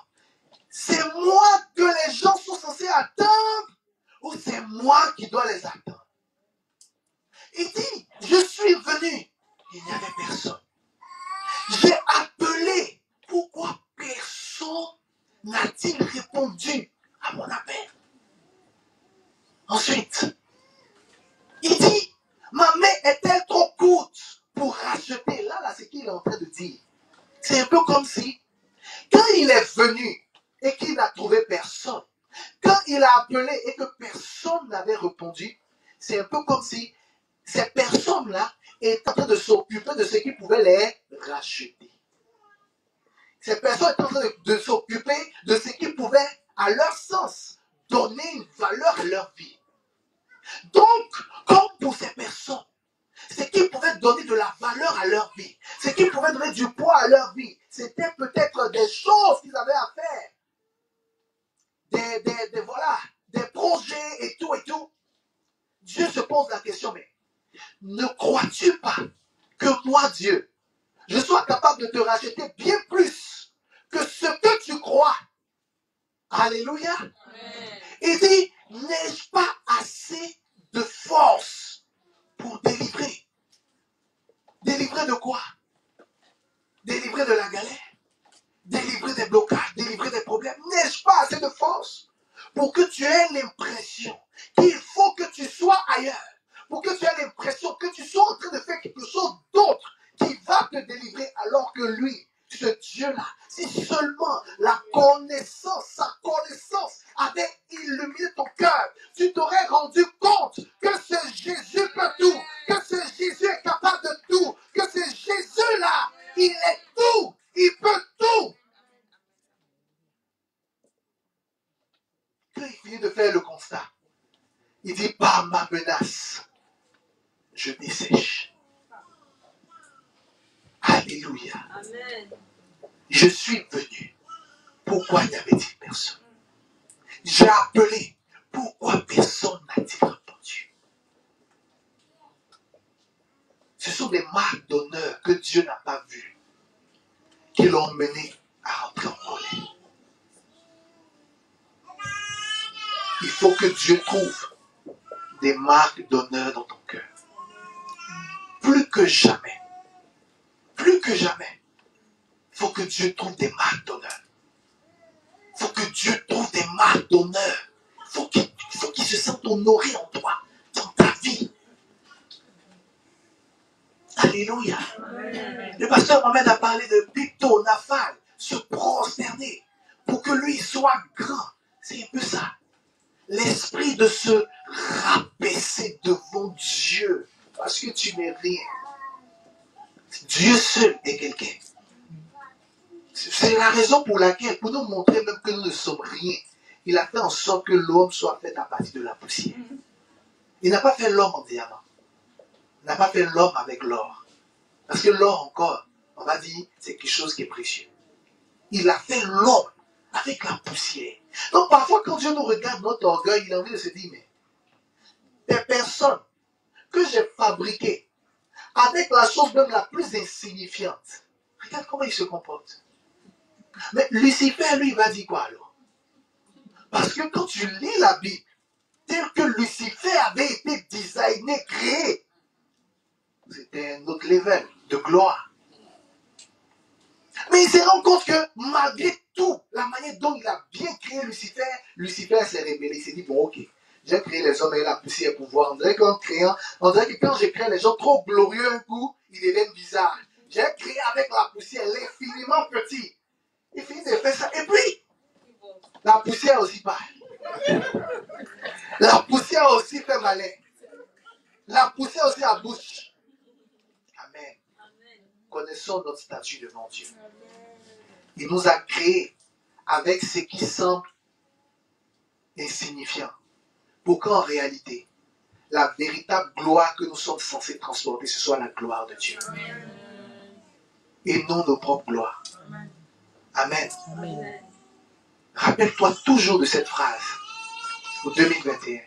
c'est moi que les gens sont censés attendre ou c'est moi qui dois les attendre? Il dit, je suis venu, il n'y avait personne. J'ai appelé, pourquoi personne n'a-t-il répondu à mon appel? Ensuite, il dit, ma main est-elle trop courte pour racheter? Là, là, c'est qu'il est en train de dire. C'est un peu comme si, quand il est venu et qu'il n'a trouvé personne, quand il a appelé et que personne n'avait répondu, c'est un peu comme si ces personnes-là étaient en train de s'occuper de ce qui pouvait les racheter. Ces personnes étaient en train de, s'occuper de ce qui pouvait à leur sens, donner une valeur à leur vie. Donc, comme pour ces personnes, ce qui pouvait donner de la valeur à leur vie, ce qui pouvait donner du poids à leur vie, c'était peut-être des choses qu'ils avaient à faire. Des- voilà, des projets et tout et tout. Dieu se pose la question, mais ne crois-tu pas que moi, Dieu, je sois capable de te racheter bien plus que ce que tu crois? Alléluia. Il dit, n'ai-je pas assez de force pour délivrer? Délivrer de quoi? Délivrer de la galère? Délivrer des blocages? Délivrer des problèmes? N'ai-je pas assez de force pour que tu aies l'impression qu'il faut que tu sois ailleurs? Pour que tu aies l'impression que tu sois en train de faire quelque chose d'autre qui va te délivrer alors que lui, ce Dieu-là, si seulement la connaissance, sa connaissance avait illuminé ton cœur, tu t'aurais rendu compte que ce Jésus peut tout, que ce Jésus est capable de tout, que ce Jésus-là, il est tout, il peut tout. Quand il finit de faire le constat, il dit par ma menace, je dessèche. Alléluia. Je suis venu. Pourquoi n'y avait-il personne? J'ai appelé. Pourquoi personne n'a-t-il répondu Ce sont des marques d'honneur que Dieu n'a pas vues, qui l'ont mené à rentrer en colère. Il faut que Dieu trouve des marques d'honneur dans ton. Plus que jamais. Plus que jamais. Il faut que Dieu trouve des marques d'honneur. Il faut que Dieu trouve des marques d'honneur. Il faut qu'il il faut qu'il se sente honoré en toi, dans ta vie. Alléluia. Le pasteur Mohamed a parlé de Picto, Nafal, se prosterner pour que lui soit grand. C'est un peu ça. L'esprit de se rabaisser devant Dieu parce que tu n'es rien. Dieu seul est quelqu'un. C'est la raison pour laquelle, pour nous montrer même que nous ne sommes rien, il a fait en sorte que l'homme soit fait à partir de la poussière. Il n'a pas fait l'homme en diamant. Il n'a pas fait l'homme avec l'or. Parce que l'or encore, on va dire, c'est quelque chose qui est précieux. Il a fait l'homme avec la poussière. Donc parfois, quand Dieu nous regarde notre orgueil, il a envie de se dire, mais des personnes que j'ai fabriquées avec la chose même la plus insignifiante, regarde comment il se comporte. Mais Lucifer, lui, va dire quoi alors? Parce que quand tu lis la Bible, tel que Lucifer avait été designé, créé, c'était un autre level de gloire. Mais il se rend compte que malgré tout, la manière dont il a bien créé Lucifer, Lucifer s'est révélé. Il s'est dit, bon, ok, j'ai créé les hommes et la poussière pour voir. On dirait qu'en créant, on dirait que quand j'ai créé les gens trop glorieux un coup, ils deviennent bizarres. J'ai créé avec la poussière l'infiniment petit. Il finit de faire ça. Et puis, la poussière aussi parle. La poussière aussi fait malin. La poussière aussi a bouche. Amen. Connaissons notre statut devant Dieu. Il nous a créés avec ce qui semble insignifiant. Pour qu'en réalité, la véritable gloire que nous sommes censés transporter, ce soit la gloire de Dieu. Et non nos propres gloires. Amen. Rappelle-toi toujours de cette phrase pour 2021.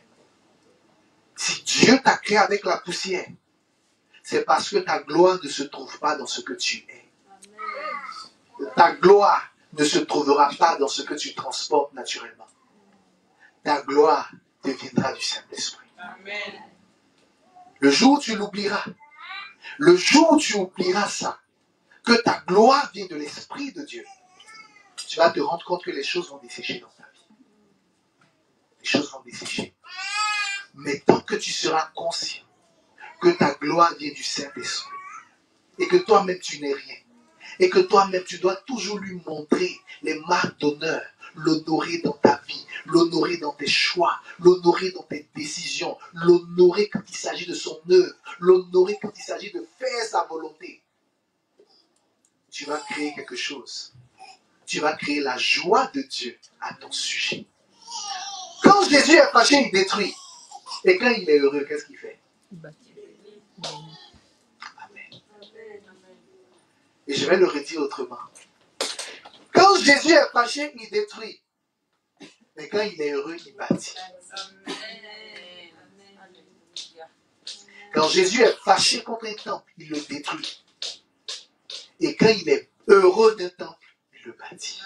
Si Dieu t'a créé avec la poussière, c'est parce que ta gloire ne se trouve pas dans ce que tu es. Ta gloire ne se trouvera pas dans ce que tu transportes naturellement. Ta gloire deviendra du Saint-Esprit. Le jour où tu l'oublieras, le jour où tu oublieras ça, que ta gloire vient de l'Esprit de Dieu, tu vas te rendre compte que les choses vont dessécher dans ta vie. Les choses vont dessécher. Mais tant que tu seras conscient que ta gloire vient du Saint-Esprit et que toi-même tu n'es rien et que toi-même tu dois toujours lui montrer les marques d'honneur, l'honorer dans ta vie, l'honorer dans tes choix, l'honorer dans tes décisions, l'honorer quand il s'agit de son œuvre, l'honorer quand il s'agit de faire sa volonté. Tu vas créer quelque chose tu vas créer la joie de Dieu à ton sujet. Quand Jésus est fâché, il détruit. Et quand il est heureux, qu'est-ce qu'il fait? Amen. Et je vais le redire autrement. Quand Jésus est fâché, il détruit. Mais quand il est heureux, il bâtit. Quand Jésus est fâché contre un temple, il le détruit. Et quand il est heureux d'un temple, il le bâtit.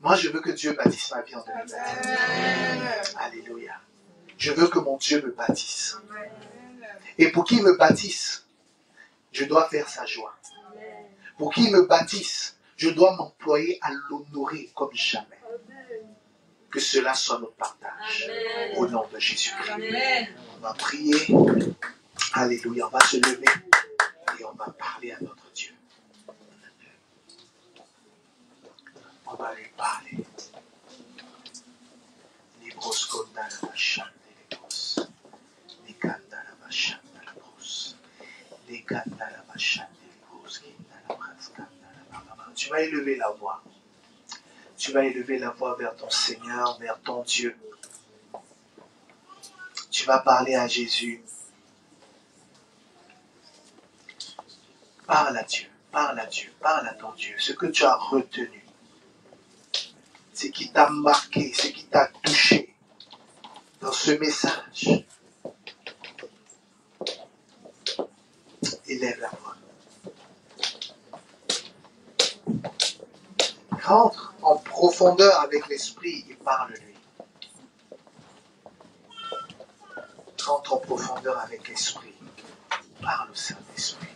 Moi, je veux que Dieu bâtisse ma vie en 2021. Alléluia. Je veux que mon Dieu me bâtisse. Et pour qu'il me bâtisse, je dois faire sa joie. Pour qu'il me bâtisse, je dois m'employer à l'honorer comme jamais. Que cela soit notre partage. Au nom de Jésus-Christ. On va prier. Alléluia. On va se lever et on va parler à notre Dieu. On va lui parler. Tu vas élever la voix. Tu vas élever la voix vers ton Seigneur, vers ton Dieu. Tu vas parler à Jésus. Parle à Dieu, parle à Dieu, parle à ton Dieu. Ce que tu as retenu, ce qui t'a marqué, ce qui t'a touché dans ce message. Élève la voix. Rentre en profondeur avec l'esprit et parle-lui. Rentre en profondeur avec l'esprit. Parle au Saint-Esprit.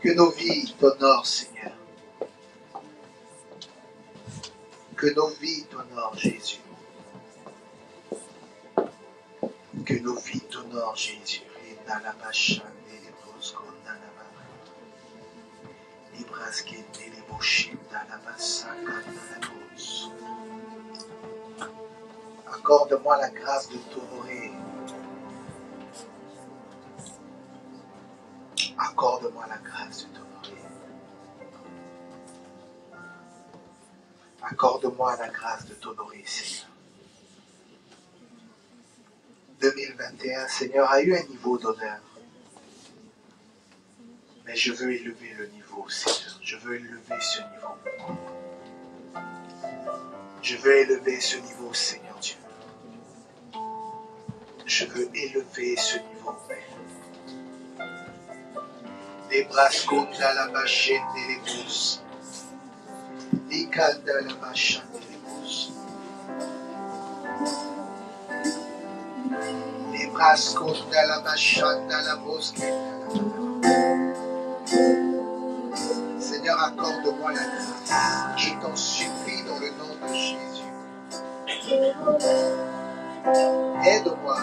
Que nos vies t'honorent, Seigneur. Que nos vies t'honorent, Jésus. Que nos vies t'honorent, Jésus. Enalabachanelebros, Accorde-moi la grâce de t'honorer. Accorde-moi la grâce de t'honorer. Accorde-moi la grâce de t'honorer, Seigneur. 2021, Seigneur, a eu un niveau d'honneur. Mais je veux élever le niveau, Seigneur. Je veux élever ce niveau. Je veux élever ce niveau, Seigneur Dieu. Je veux élever ce niveau, Père. Les bras à la machine et les pousses. Les à la machine et les pousses. Les bras à la machine à la pousses. Grâce. Je t'en supplie dans le nom de Jésus. Aide-moi,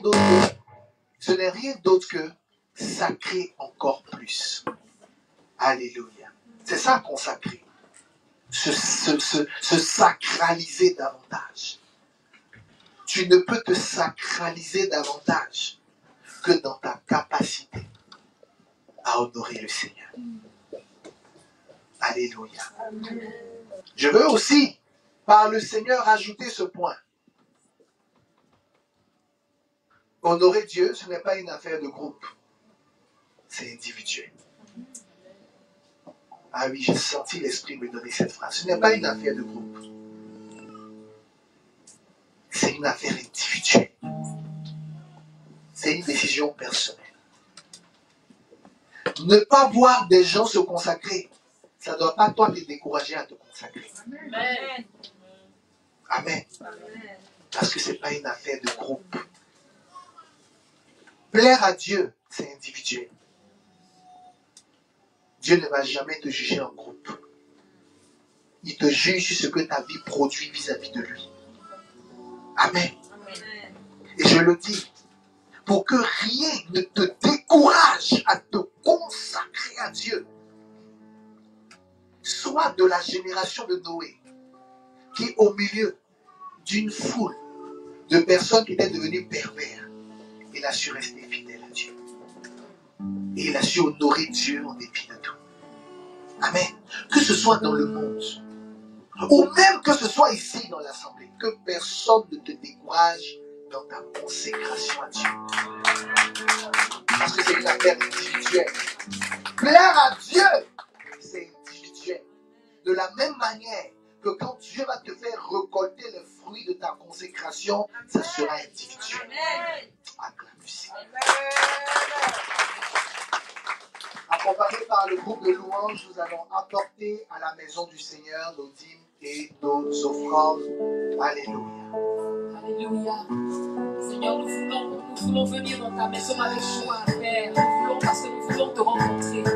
d'autre ce n'est rien d'autre que sacrer encore plus. Alléluia. C'est ça consacrer. Se, se sacraliser davantage. Tu ne peux te sacraliser davantage que dans ta capacité à honorer le Seigneur. Alléluia. Je veux aussi, par le Seigneur, ajouter ce point. Honorer Dieu, ce n'est pas une affaire de groupe, c'est individuel. Ah oui, j'ai senti l'Esprit me donner cette phrase. Ce n'est pas une affaire de groupe. C'est une affaire individuelle. C'est une décision personnelle. Ne pas voir des gens se consacrer, ça ne doit pas toi te décourager à te consacrer. Amen. Amen. Parce que ce n'est pas une affaire de groupe. Plaire à Dieu, c'est individuel. Dieu ne va jamais te juger en groupe. Il te juge sur ce que ta vie produit vis-à-vis de lui. Amen. Et je le dis, pour que rien ne te décourage à te consacrer à Dieu. Sois de la génération de Noé, qui est au milieu d'une foule de personnes qui étaient devenues pervers. Il a su rester fidèle à Dieu. Et il a su honorer Dieu en dépit de tout. Amen. Que ce soit dans le monde, ou même que ce soit ici dans l'assemblée, que personne ne te décourage dans ta consécration à Dieu. Parce que c'est une affaire individuelle. Plaire à Dieu, c'est individuel. De la même manière que quand Dieu va te faire récolter les fruits de ta consécration, ça sera individuel. Acclame le Seigneur. Accompagné par le groupe de louanges, nous allons apporter à la maison du Seigneur nos dîmes et nos offrandes. Alléluia. Alléluia. Seigneur, nous voulons, nous voulons venir dans ta maison avec joie, Père. Nous voulons parce que nous voulons te rencontrer.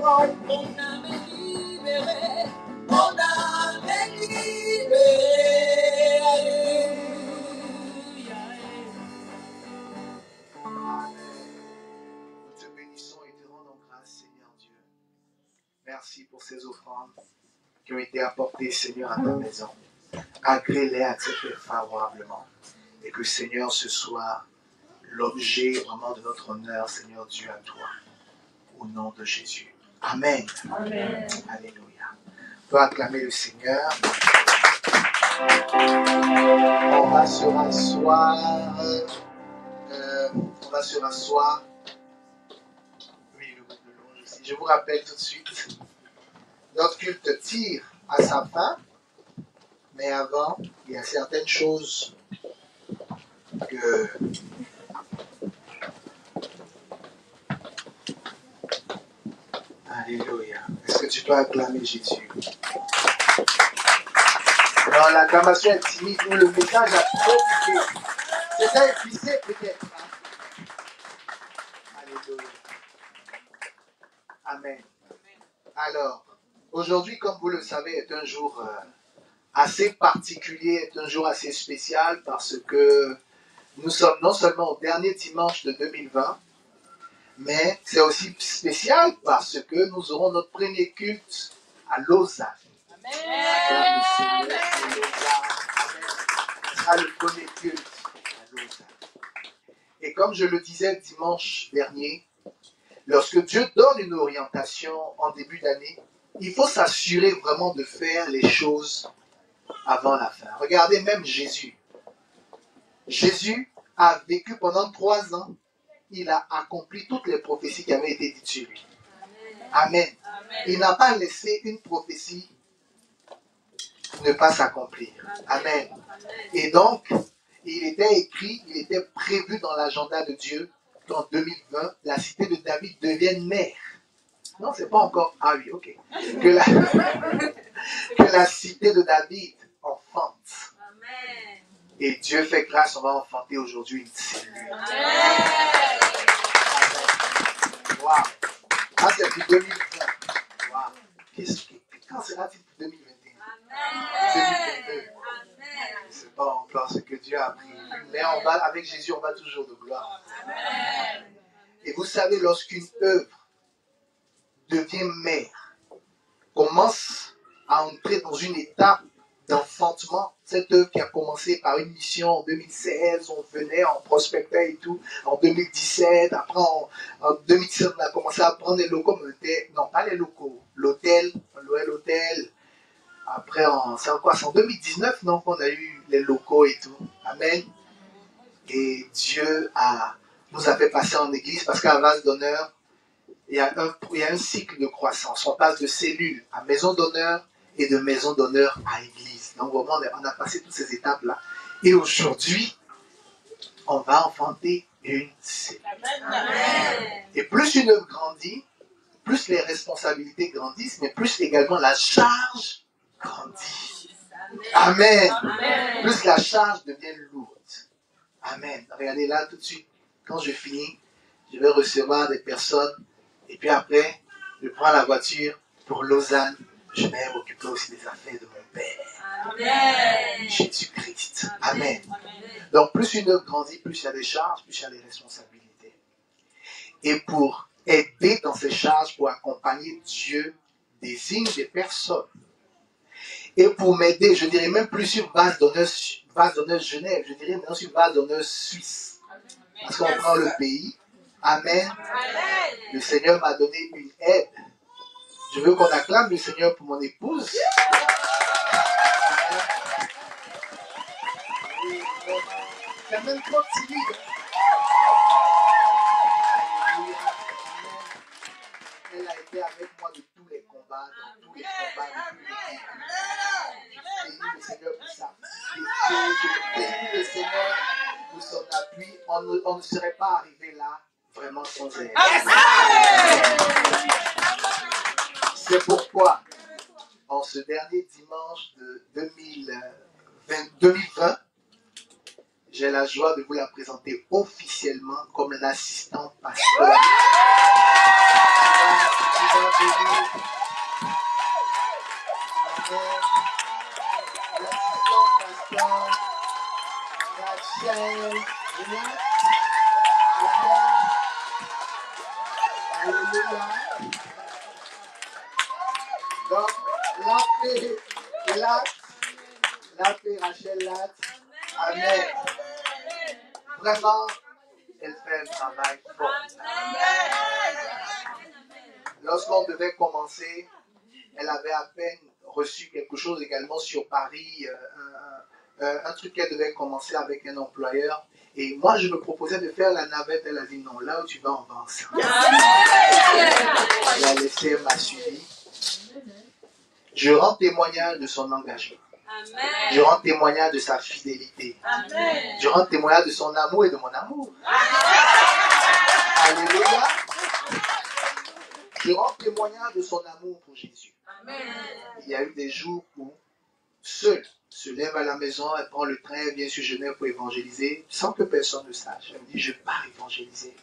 Mon âme est libérée. mon âme. Nous te bénissons et te rendons grâce, Seigneur Dieu. Merci pour ces offrandes qui ont été apportées, Seigneur, à ta maison. Agrée-les, accepte-les favorablement. Et que, Seigneur, ce soit l'objet vraiment de notre honneur, Seigneur Dieu, à toi. Au nom de Jésus. Amen. Alléluia. On peut acclamer le Seigneur. On va se rasseoir. Euh, on va se rasseoir. Oui, le groupe de aussi. Je vous rappelle tout de suite, notre culte tire à sa fin, mais avant, il y a certaines choses que Alléluia. Est-ce que tu peux acclamer Jésus? Non, l'acclamation est timide ou le message a trop piqué. C'était épicé peut-être. hein. Alléluia. Amen. Alors, aujourd'hui, comme vous le savez, est un jour euh, assez particulier, est un jour assez spécial parce que nous sommes non seulement au dernier dimanche de 2020, mais c'est aussi spécial parce que nous aurons notre premier culte à Lausanne. Lausanne. Amen. Ce sera le premier culte à Lausanne. Et comme je le disais dimanche dernier, lorsque Dieu donne une orientation en début d'année, il faut s'assurer vraiment de faire les choses avant la fin. Regardez même Jésus. Jésus a vécu pendant trois ans. Il a accompli toutes les prophéties qui avaient été dites sur lui. Amen. Il n'a pas laissé une prophétie ne pas s'accomplir. Amen. Et donc, il était écrit, il était prévu dans l'agenda de Dieu qu'en 2020, la cité de David devienne mère. Non, c'est pas encore. Ah oui, ok. Que la, que la cité de David enfante. Et Dieu fait grâce, on va enfanter aujourd'hui une cellule. Waouh. Ah, c'est pour 2020. Waouh. Qu'est-ce que, quand sera-t-il pour 2021 2022. Je ne sais pas encore ce que Dieu a prévu, mais on va, avec Jésus, on va toujours de gloire. Et vous savez, lorsqu'une œuvre devient mère, commence à entrer dans une étape d'enfantement, cette œuvre qui a commencé par une mission en 2016, on venait, on prospectait et tout, en 2017, après en, en 2017, on a commencé à prendre les locaux, mais non pas les locaux, l'hôtel, on louait l'hôtel, après, c'est en quoi C'est en 2019, non, qu'on a eu les locaux et tout. Amen. Et Dieu a, nous a fait passer en église parce qu'à vase d'honneur, il il y a un cycle de croissance. On passe de cellule à maison d'honneur et de maison d'honneur à église. Donc vraiment, on a, passé toutes ces étapes-là. Et aujourd'hui, on va enfanter une cellule. Et plus une œuvre grandit, plus les responsabilités grandissent, mais plus également la charge grandit. Amen. Plus la charge devient lourde. Amen. Regardez là tout de suite, quand je finis, je vais recevoir des personnes et puis après, je prends la voiture pour Lausanne. Je vais m'occuper aussi des affaires de mon Père. Jésus-Christ. Amen. Donc plus une œuvre grandit, plus il y a des charges, plus il y a des responsabilités. Et pour aider dans ces charges, pour accompagner Dieu, désigne des personnes. Et pour m'aider, je dirais même plus sur base d'honneur Genève, je dirais maintenant sur base d'honneur Suisse. Parce qu'on prend le pays. Amen. Le Seigneur m'a donné une aide. Je veux qu'on acclame le Seigneur pour mon épouse. Même. Elle a été avec moi de tous les combats, dans tous les combats. Je bénis le Seigneur pour fidélité. Je bénis le Seigneur ou son appui, on ne, on ne serait pas arrivé là vraiment sans elle. C'est pourquoi, en ce dernier dimanche de 2020, 2020, j'ai la joie de vous la présenter officiellement comme l'assistant pasteur. Qui va paix, la paix Rachel Lat. Amen. Vraiment, elle fait un travail fort. Lorsqu'on devait commencer, elle avait à peine reçu quelque chose également sur Paris, euh, un, un- un truc qu'elle devait commencer avec un employeur. Et moi, je me proposais de faire la navette. Elle a dit non, là où tu vas, on va ensemble. Elle a laissé, m'a suivi. Je rends témoignage de son engagement. Je rends témoignage de sa fidélité. Je rends témoignage de son amour et de mon amour. Alléluia. Je rends témoignage de son amour pour Jésus. Il y a eu des jours où, seul, se lève à la maison, elle prend le train, elle vient sur Genève pour évangéliser, sans que personne ne sache. Elle me dit, je pars évangéliser.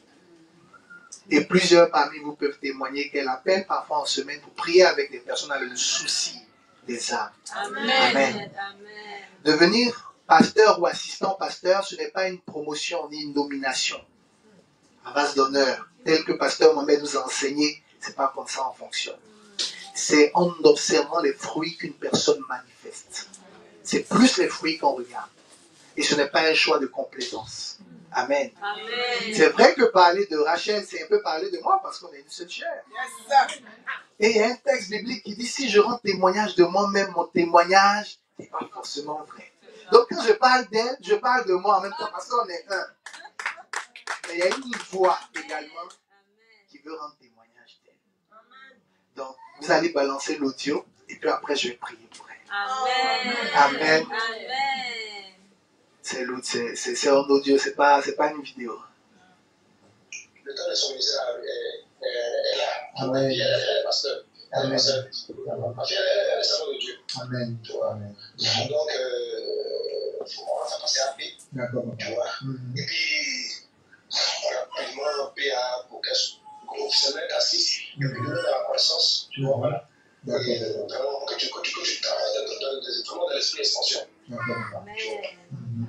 Et plusieurs parmi vous peuvent témoigner qu'elle appelle parfois en semaine pour prier avec des personnes avec le souci des âmes. Amen. Devenir pasteur ou assistant pasteur, ce n'est pas une promotion ni une nomination à base d'honneur, tel que pasteur Mohamed nous a enseigné. C'est pas comme ça on fonctionne. C'est en observant les fruits qu'une personne manifeste. C'est plus les fruits qu'on regarde. Et ce n'est pas un choix de complaisance. Amen. C'est vrai que parler de Rachel, c'est un peu parler de moi parce qu'on est une seule chair. Et il y a un texte biblique qui dit si je rends témoignage de moi-même, mon témoignage n'est pas forcément vrai. Donc quand je parle d'elle, je parle de moi en même temps parce qu'on est un. Mais il y a une voix également qui veut rendre témoignage d'elle. Donc vous allez balancer l'audio et puis après je vais prier pour elle. Amen. C'est l'audio, c'est- c'est c'est en audio, c'est pas, c'est pas une vidéo. Le temps de son ministère est, est, est là. Amen. Puis elle, elle est pasteur. Elle est Amen. pasteur. Puis elle, est- elle est servante de Dieu. Amen. Tu vois. Donc, euh, faut vraiment faire passer à paix. D'accord. Tu vois. Et puis, voilà, paiement, PA, pour qu'elle officiellement assise. Et puis, donner de la connaissance. Tu vois, voilà. Et vraiment, que tu, que tu, que tu travailles dans, dans, dans, vraiment dans l'esprit d'expansion.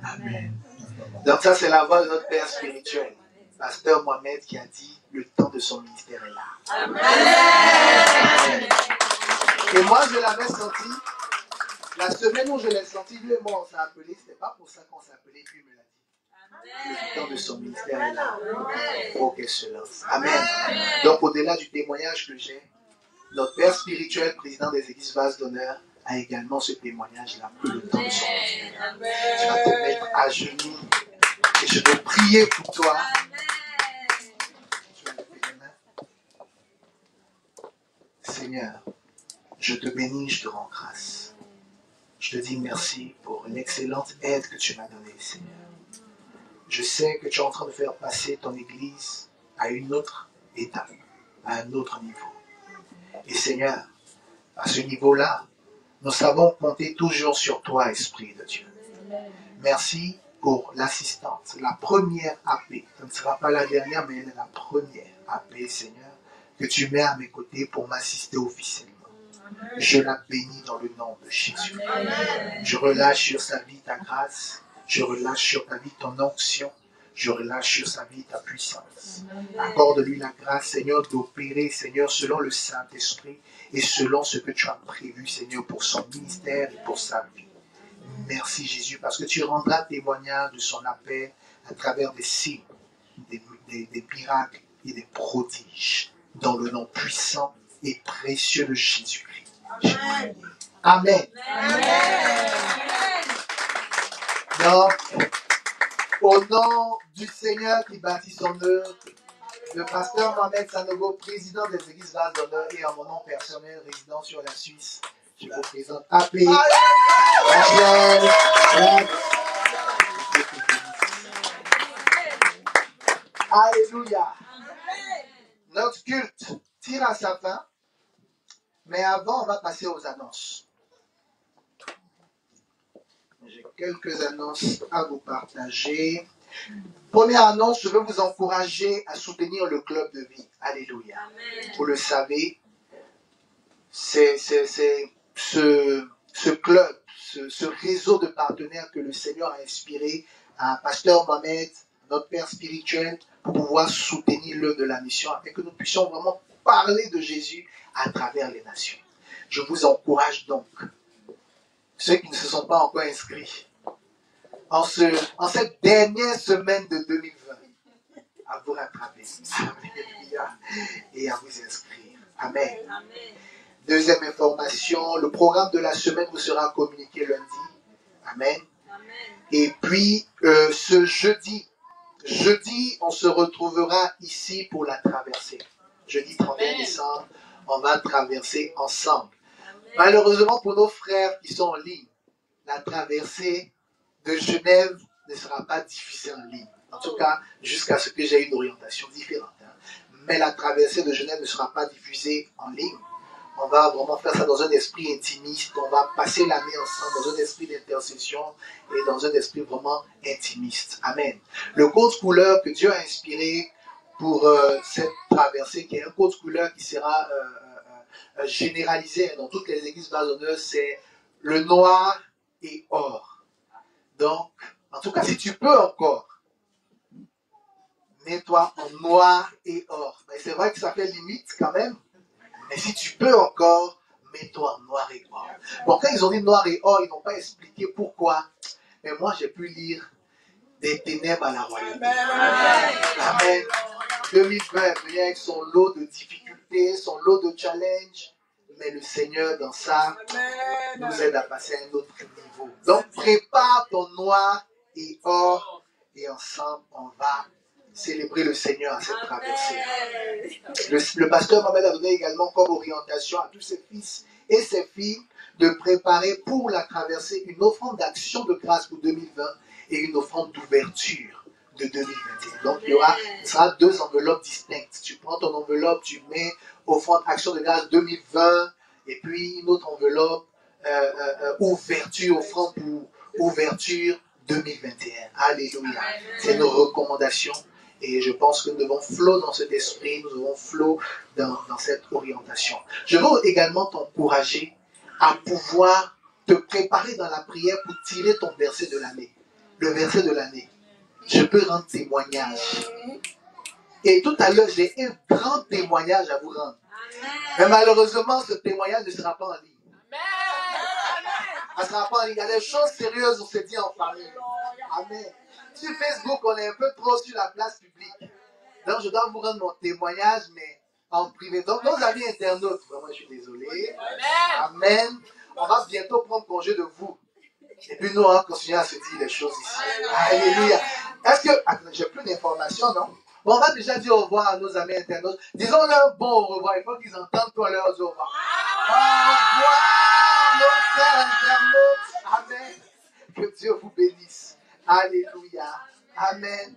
Amen. Donc ça, c'est la voix de notre Père spirituel, Pasteur Mohamed, qui a dit, le temps de son ministère est là. Amen. Et moi, je l'avais senti, la semaine où je l'ai senti, lui et moi, on s'est appelé, c'était pas pour ça qu'on s'est appelé, puis il me l'a dit. Le temps de son ministère est là. Faut qu'elle se lance. Amen. Donc, au-delà du témoignage que j'ai, notre Père spirituel, président des églises vases d'honneur, a également ce témoignage-là pour le temps de son. Tu vas te mettre à genoux et je vais prier pour toi. Tu lever les mains. Seigneur, je te bénis, je te rends grâce. Je te dis merci pour l'excellente aide que tu m'as donnée, Seigneur. Je sais que tu es en train de faire passer ton Église à une autre étape, à un autre niveau. Et Seigneur, à ce niveau-là, nous savons compter toujours sur toi, Esprit de Dieu. Merci pour l'assistance, la première AP. Ce ne sera pas la dernière, mais elle est la première AP, Seigneur, que tu mets à mes côtés pour m'assister officiellement. Je la bénis dans le nom de Jésus. Je relâche sur sa vie ta grâce. Je relâche sur ta vie ton onction. Je relâche sur sa vie ta puissance. Accorde-lui la grâce, Seigneur, d'opérer, Seigneur, selon le Saint-Esprit et selon ce que tu as prévu, Seigneur, pour son ministère et pour sa vie. Merci, Jésus, parce que tu rendras témoignage de son appel à travers des signes, des, des- des miracles et des prodiges, dans le nom puissant et précieux de Jésus-Christ. J'ai prié. Amen. Donc, au nom du Seigneur qui bâtit son œuvre, le pasteur Mohamed Sanogo, président des églises Vases d'honneur et en mon nom personnel, résident sur la Suisse, je vous présente AP, Rachel. Alléluia. Notre culte tire à sa fin, mais avant, on va passer aux annonces. J'ai quelques annonces à vous partager. Première annonce, je veux vous encourager à soutenir le club de vie. Alléluia. Vous le savez, c'est ce, ce club, ce, ce réseau de partenaires que le Seigneur a inspiré à Pasteur Mohamed, notre Père spirituel, pour pouvoir soutenir l'œuvre de la mission, afin que nous puissions vraiment parler de Jésus à travers les nations. Je vous encourage donc, ceux qui ne se sont pas encore inscrits, en, ce, en cette dernière semaine de 2020, à vous rattraper. Alléluia. Et à vous inscrire. Amen. Deuxième information, le programme de la semaine vous sera communiqué lundi. Amen. Et puis, euh, ce jeudi, jeudi, on se retrouvera ici pour la traversée. Jeudi 31 décembre, on va traverser ensemble. Malheureusement pour nos frères qui sont en ligne, la traversée de Genève ne sera pas diffusée en ligne. En tout cas, jusqu'à ce que j'ai une orientation différente. hein. Mais la traversée de Genève ne sera pas diffusée en ligne. On va vraiment faire ça dans un esprit intimiste. On va passer l'année ensemble dans un esprit d'intercession et dans un esprit vraiment intimiste. Amen. Le code couleur que Dieu a inspiré pour euh, cette traversée, qui est un code couleur qui sera euh, euh, euh, généralisé dans toutes les églises blasonneuses, c'est le noir et or. Donc, en tout cas, si tu peux encore, mets-toi en noir et or. Mais c'est vrai que ça fait limite quand même. Mais si tu peux encore, mets-toi en noir et or. Bon, quand ils ont dit noir et or, ils n'ont pas expliqué pourquoi. Mais moi, j'ai pu lire des ténèbres à la royauté. Amen. 2020 est venu avec son lot de difficultés, son lot de challenges. Mais le Seigneur, dans ça, nous aide à passer à un autre niveau. Donc, prépare ton noir et or. Et ensemble, on va célébrer le Seigneur à cette traversée. Le, le pasteur Mohamed a donné également comme orientation à tous ses fils et ses filles de préparer pour la traversée une offrande d'action de grâce pour 2020 et une offrande d'ouverture de 2021. Donc il y aura, sera deux enveloppes distinctes. Tu prends ton enveloppe, tu mets offrande action de grâce 2020 et puis une autre enveloppe euh, euh, euh, ouverture, offrande pour ouverture 2021. Alléluia. C'est nos recommandations. Et je pense que nous devons flot dans cet esprit, nous devons flot dans, dans cette orientation. Je veux également t'encourager à pouvoir te préparer dans la prière pour tirer ton verset de l'année. Le verset de l'année. Je peux rendre témoignage. Et tout à l'heure, j'ai un grand témoignage à vous rendre. Mais malheureusement, ce témoignage ne sera pas en ligne. Ça sera pas en ligne. Il y a des choses sérieuses, on s'est dit en famille. Amen. Sur Facebook, on est un peu trop sur la place publique. Donc, je dois vous rendre mon témoignage, mais en privé. Donc, nos amis internautes, vraiment, je suis désolé. Amen. On va bientôt prendre congé de vous. Et puis, nous, on va continuer à se dire les choses ici. Alléluia. Est-ce que. Attends, j'ai plus d'informations, non? Bon, on va déjà dire au revoir à nos amis internautes. Disons-leur bon au revoir. Il faut qu'ils entendent toi leur au revoir. Au revoir, nos frères internautes. Amen. Que Dieu vous bénisse. Alléluia. Amen.